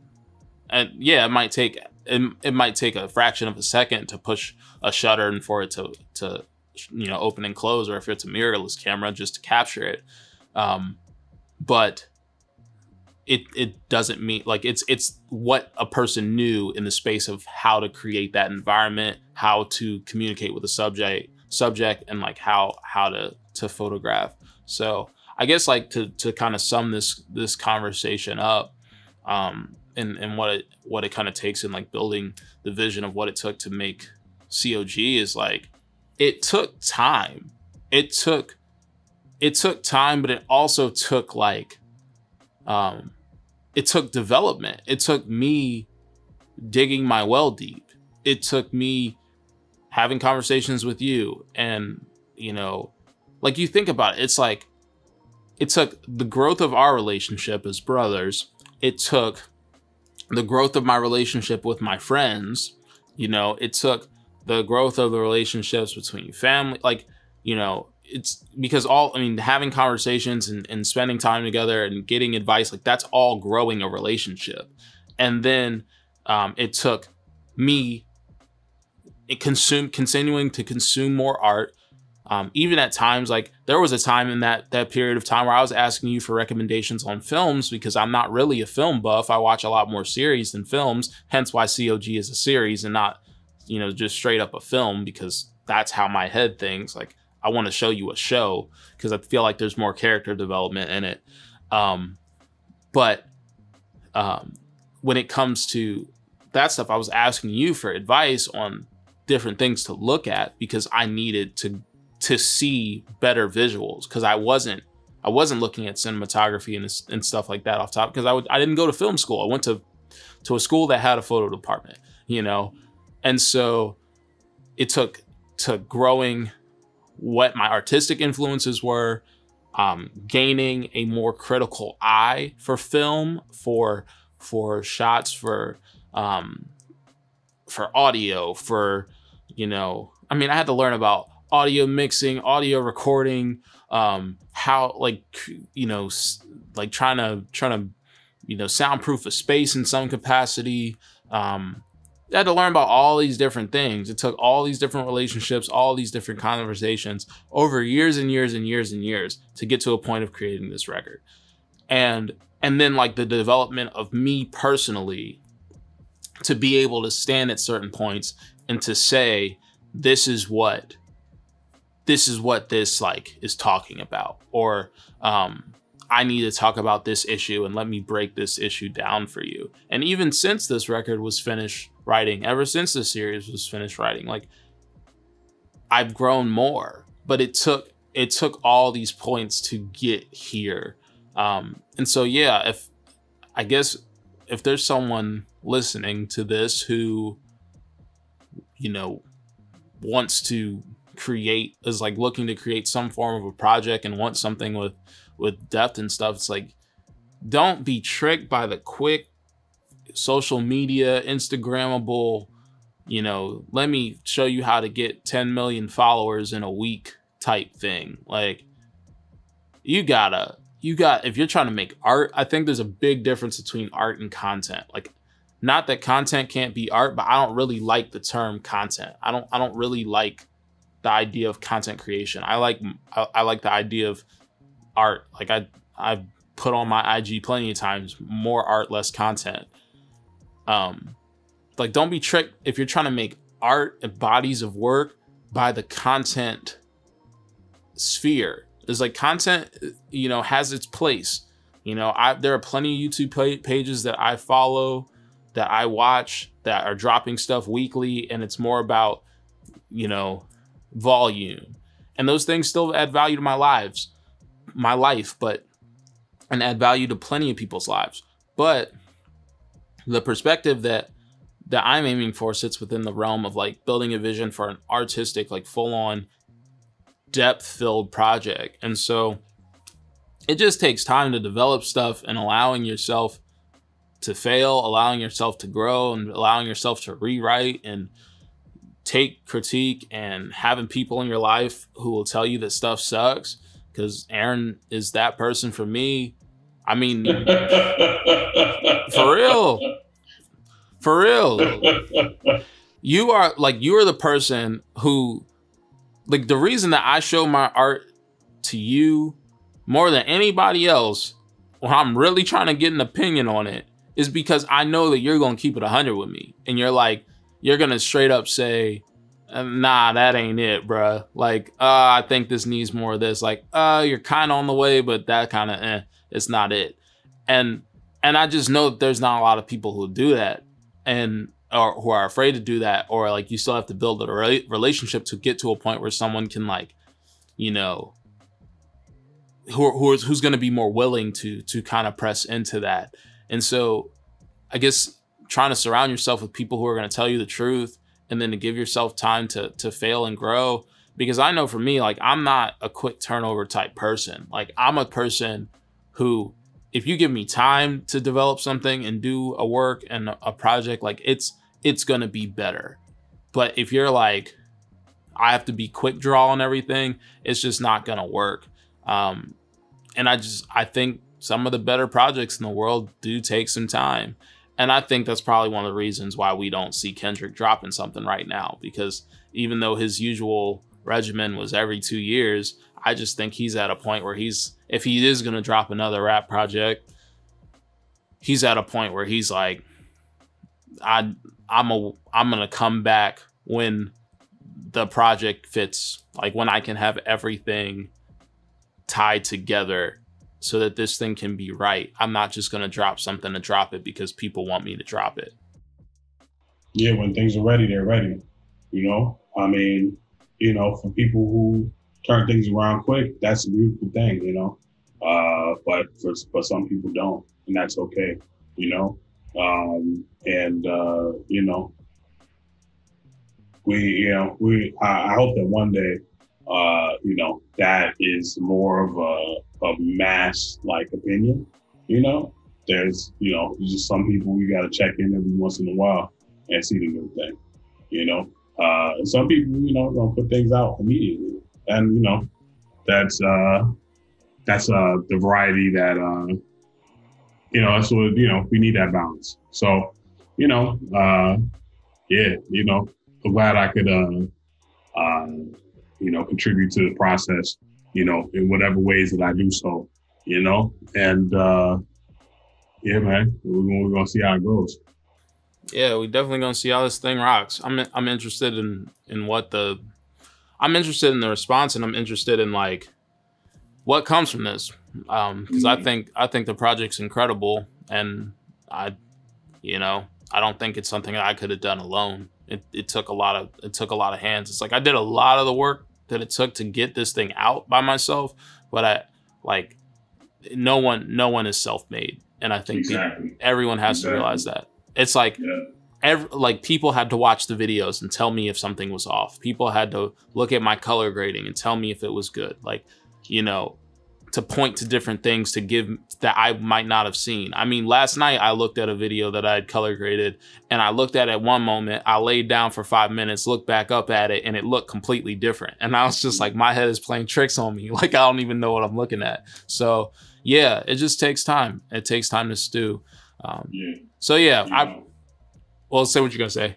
S1: and yeah, it might take it, it might take a fraction of a second to push a shutter and for it to to you know open and close, or if it's a mirrorless camera, just to capture it. Um, but it it doesn't mean like it's it's what a person knew in the space of how to create that environment, how to communicate with the subject subject, and like how how to to photograph. So I guess like to to kind of sum this this conversation up, um, and and what it what it kind of takes in like building the vision of what it took to make COG is like it took time. It took it took time, but it also took like um it took development. It took me digging my well deep. It took me having conversations with you and you know like you think about it it's like it took the growth of our relationship as brothers it took the growth of my relationship with my friends you know it took the growth of the relationships between family like you know it's because all i mean having conversations and, and spending time together and getting advice like that's all growing a relationship. And then um, it took me it consume continuing to consume more art um, even at times like there was a time in that that period of time where i was asking you for recommendations on films because i'm not really a film buff i watch a lot more series than films hence why cog is a series and not you know just straight up a film because that's how my head thinks like I want to show you a show because I feel like there's more character development in it. Um, but um, when it comes to that stuff, I was asking you for advice on different things to look at because I needed to to see better visuals because I wasn't I wasn't looking at cinematography and, and stuff like that off top because I would I didn't go to film school. I went to to a school that had a photo department, you know, and so it took to growing what my artistic influences were, um, gaining a more critical eye for film, for for shots, for um, for audio, for you know, I mean, I had to learn about audio mixing, audio recording, um, how like you know, like trying to trying to you know soundproof a space in some capacity. Um, I had to learn about all these different things. It took all these different relationships, all these different conversations over years and years and years and years to get to a point of creating this record. And and then like the development of me personally to be able to stand at certain points and to say this is what this is what this like is talking about or um I need to talk about this issue and let me break this issue down for you. And even since this record was finished writing, ever since the series was finished writing, like I've grown more, but it took it took all these points to get here. Um, and so yeah, if I guess if there's someone listening to this who you know wants to create is like looking to create some form of a project and wants something with with depth and stuff it's like don't be tricked by the quick social media, Instagrammable, you know, let me show you how to get 10 million followers in a week type thing. Like, you gotta, you got, if you're trying to make art, I think there's a big difference between art and content. Like, not that content can't be art, but I don't really like the term content. I don't, I don't really like the idea of content creation. I like, I, I like the idea of art. Like, I, I've put on my IG plenty of times more art, less content um like don't be tricked if you're trying to make art and bodies of work by the content sphere It's like content you know has its place you know i there are plenty of youtube pages that i follow that i watch that are dropping stuff weekly and it's more about you know volume and those things still add value to my lives my life but and add value to plenty of people's lives but the perspective that that I'm aiming for sits within the realm of like building a vision for an artistic, like full on depth filled project. And so it just takes time to develop stuff and allowing yourself to fail, allowing yourself to grow and allowing yourself to rewrite and take critique and having people in your life who will tell you that stuff sucks because Aaron is that person for me. I mean, for real, for real. You are like you are the person who, like, the reason that I show my art to you more than anybody else when I'm really trying to get an opinion on it is because I know that you're gonna keep it 100 with me, and you're like, you're gonna straight up say, nah, that ain't it, bruh. Like, uh, I think this needs more of this. Like, uh, you're kind of on the way, but that kind of, eh, it's not it. And and I just know that there's not a lot of people who do that, and or who are afraid to do that, or like you still have to build a re- relationship to get to a point where someone can like, you know, who who's who's going to be more willing to to kind of press into that. And so, I guess trying to surround yourself with people who are going to tell you the truth and then to give yourself time to to fail and grow because I know for me like I'm not a quick turnover type person. Like I'm a person who if you give me time to develop something and do a work and a project like it's it's going to be better. But if you're like I have to be quick draw on everything, it's just not going to work. Um and I just I think some of the better projects in the world do take some time. And I think that's probably one of the reasons why we don't see Kendrick dropping something right now, because even though his usual regimen was every two years, I just think he's at a point where he's, if he is going to drop another rap project, he's at a point where he's like, I, I'm a, I'm going to come back when the project fits, like when I can have everything tied together so that this thing can be right. I'm not just going to drop something to drop it because people want me to drop it.
S2: Yeah, when things are ready, they're ready. You know, I mean, you know, for people who turn things around quick, that's a beautiful thing, you know. Uh, but for, for some people don't, and that's okay, you know. Um, and uh, you know, we, you know, we. I, I hope that one day, uh, you know, that is more of a a mass like opinion. You know, there's you know just some people you got to check in every once in a while and see the new thing. You know, uh, some people you know gonna put things out immediately, and you know that's uh that's uh the variety that uh you know that's what you know we need that balance. So you know uh yeah you know I'm glad I could uh uh you know contribute to the process you know, in whatever ways that I do so, you know, and uh, yeah, man, we're gonna, we're gonna see how it goes.
S1: Yeah, we definitely gonna see how this thing rocks. I'm I'm interested in in what the I'm interested in the response, and I'm interested in like what comes from this, um, because I think I think the project's incredible, and I, you know, I don't think it's something I could have done alone. It, it took a lot of it took a lot of hands. It's like I did a lot of the work that it took to get this thing out by myself, but I like no one no one is self-made and I think exactly. everyone has exactly. to realize that. It's like yeah. Every, like people had to watch the videos and tell me if something was off. People had to look at my color grading and tell me if it was good. Like, you know, to point to different things to give that I might not have seen. I mean, last night I looked at a video that I had color graded and I looked at it one moment, I laid down for five minutes, looked back up at it, and it looked completely different. And I was just like, my head is playing tricks on me. Like, I don't even know what I'm looking at. So, yeah, it just takes time. It takes time to stew. Um, yeah. So, yeah. I, well, say what you're going to say.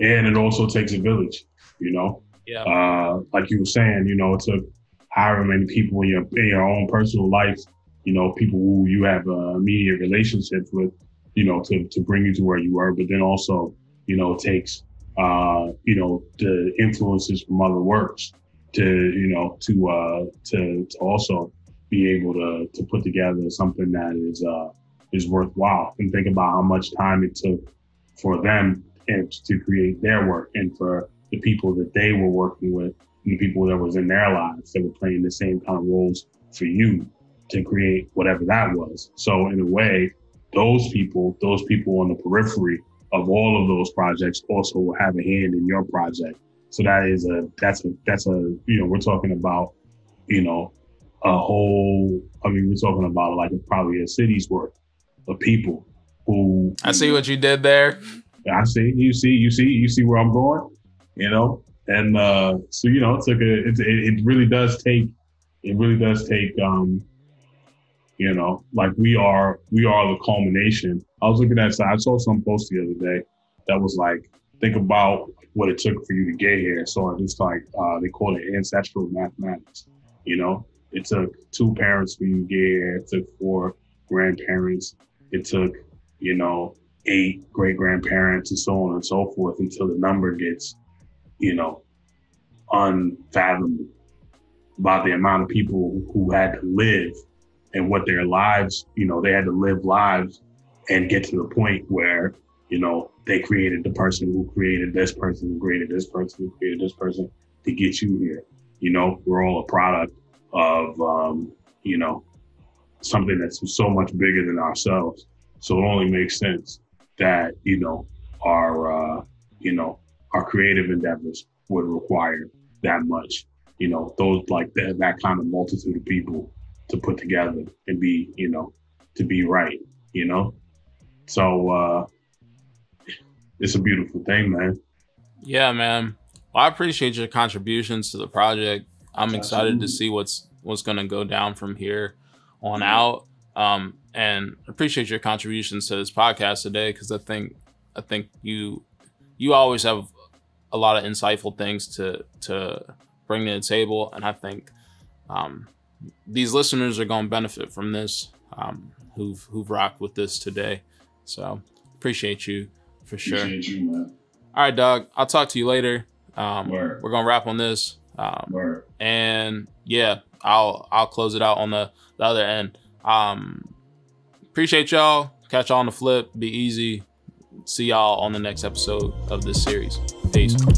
S2: And it also takes a village, you know?
S1: Yeah.
S2: Uh, like you were saying, you know, it took however many people in your in your own personal life, you know, people who you have uh, immediate relationships with, you know, to to bring you to where you are. But then also, you know, it takes uh, you know, the influences from other works to, you know, to uh to, to also be able to to put together something that is uh is worthwhile and think about how much time it took for them and to create their work and for the people that they were working with the people that was in their lives that were playing the same kind of roles for you to create whatever that was. So in a way, those people, those people on the periphery of all of those projects also will have a hand in your project. So that is a that's a that's a you know we're talking about you know a whole I mean we're talking about like probably a city's worth of people who
S1: I see what you did there.
S2: I see you see you see you see where I'm going you know, and uh, so you know, it's like a, it, it really does take, it really does take, um, you know, like we are, we are the culmination. I was looking at, so I saw some post the other day that was like, think about what it took for you to get here. So it's like uh, they call it ancestral mathematics. You know, it took two parents for you to get here. It took four grandparents. It took, you know, eight great grandparents and so on and so forth until the number gets, you know, unfathomable by the amount of people who had to live and what their lives, you know, they had to live lives and get to the point where, you know, they created the person who created this person, who created this person, who created this person to get you here. You know, we're all a product of, um, you know, something that's so much bigger than ourselves. So it only makes sense that, you know, our, uh, you know, our creative endeavors would require that much, you know, those like that, that kind of multitude of people to put together and be, you know, to be right, you know? So, uh, it's a beautiful thing, man.
S1: Yeah, man. Well, I appreciate your contributions to the project. I'm excited to see what's what's gonna go down from here on out. Um, and appreciate your contributions to this podcast today because I think I think you you always have a lot of insightful things to to bring to the table, and I think um, these listeners are going to benefit from this. Um, who've who've rocked with this today, so appreciate you for sure.
S2: Appreciate you, man.
S1: All right, dog. I'll talk to you later. Um,
S2: Word.
S1: we're gonna wrap on this. Um,
S2: Word.
S1: and yeah, I'll I'll close it out on the, the other end. Um, appreciate y'all. Catch y'all on the flip. Be easy. See y'all on the next episode of this series. Peace.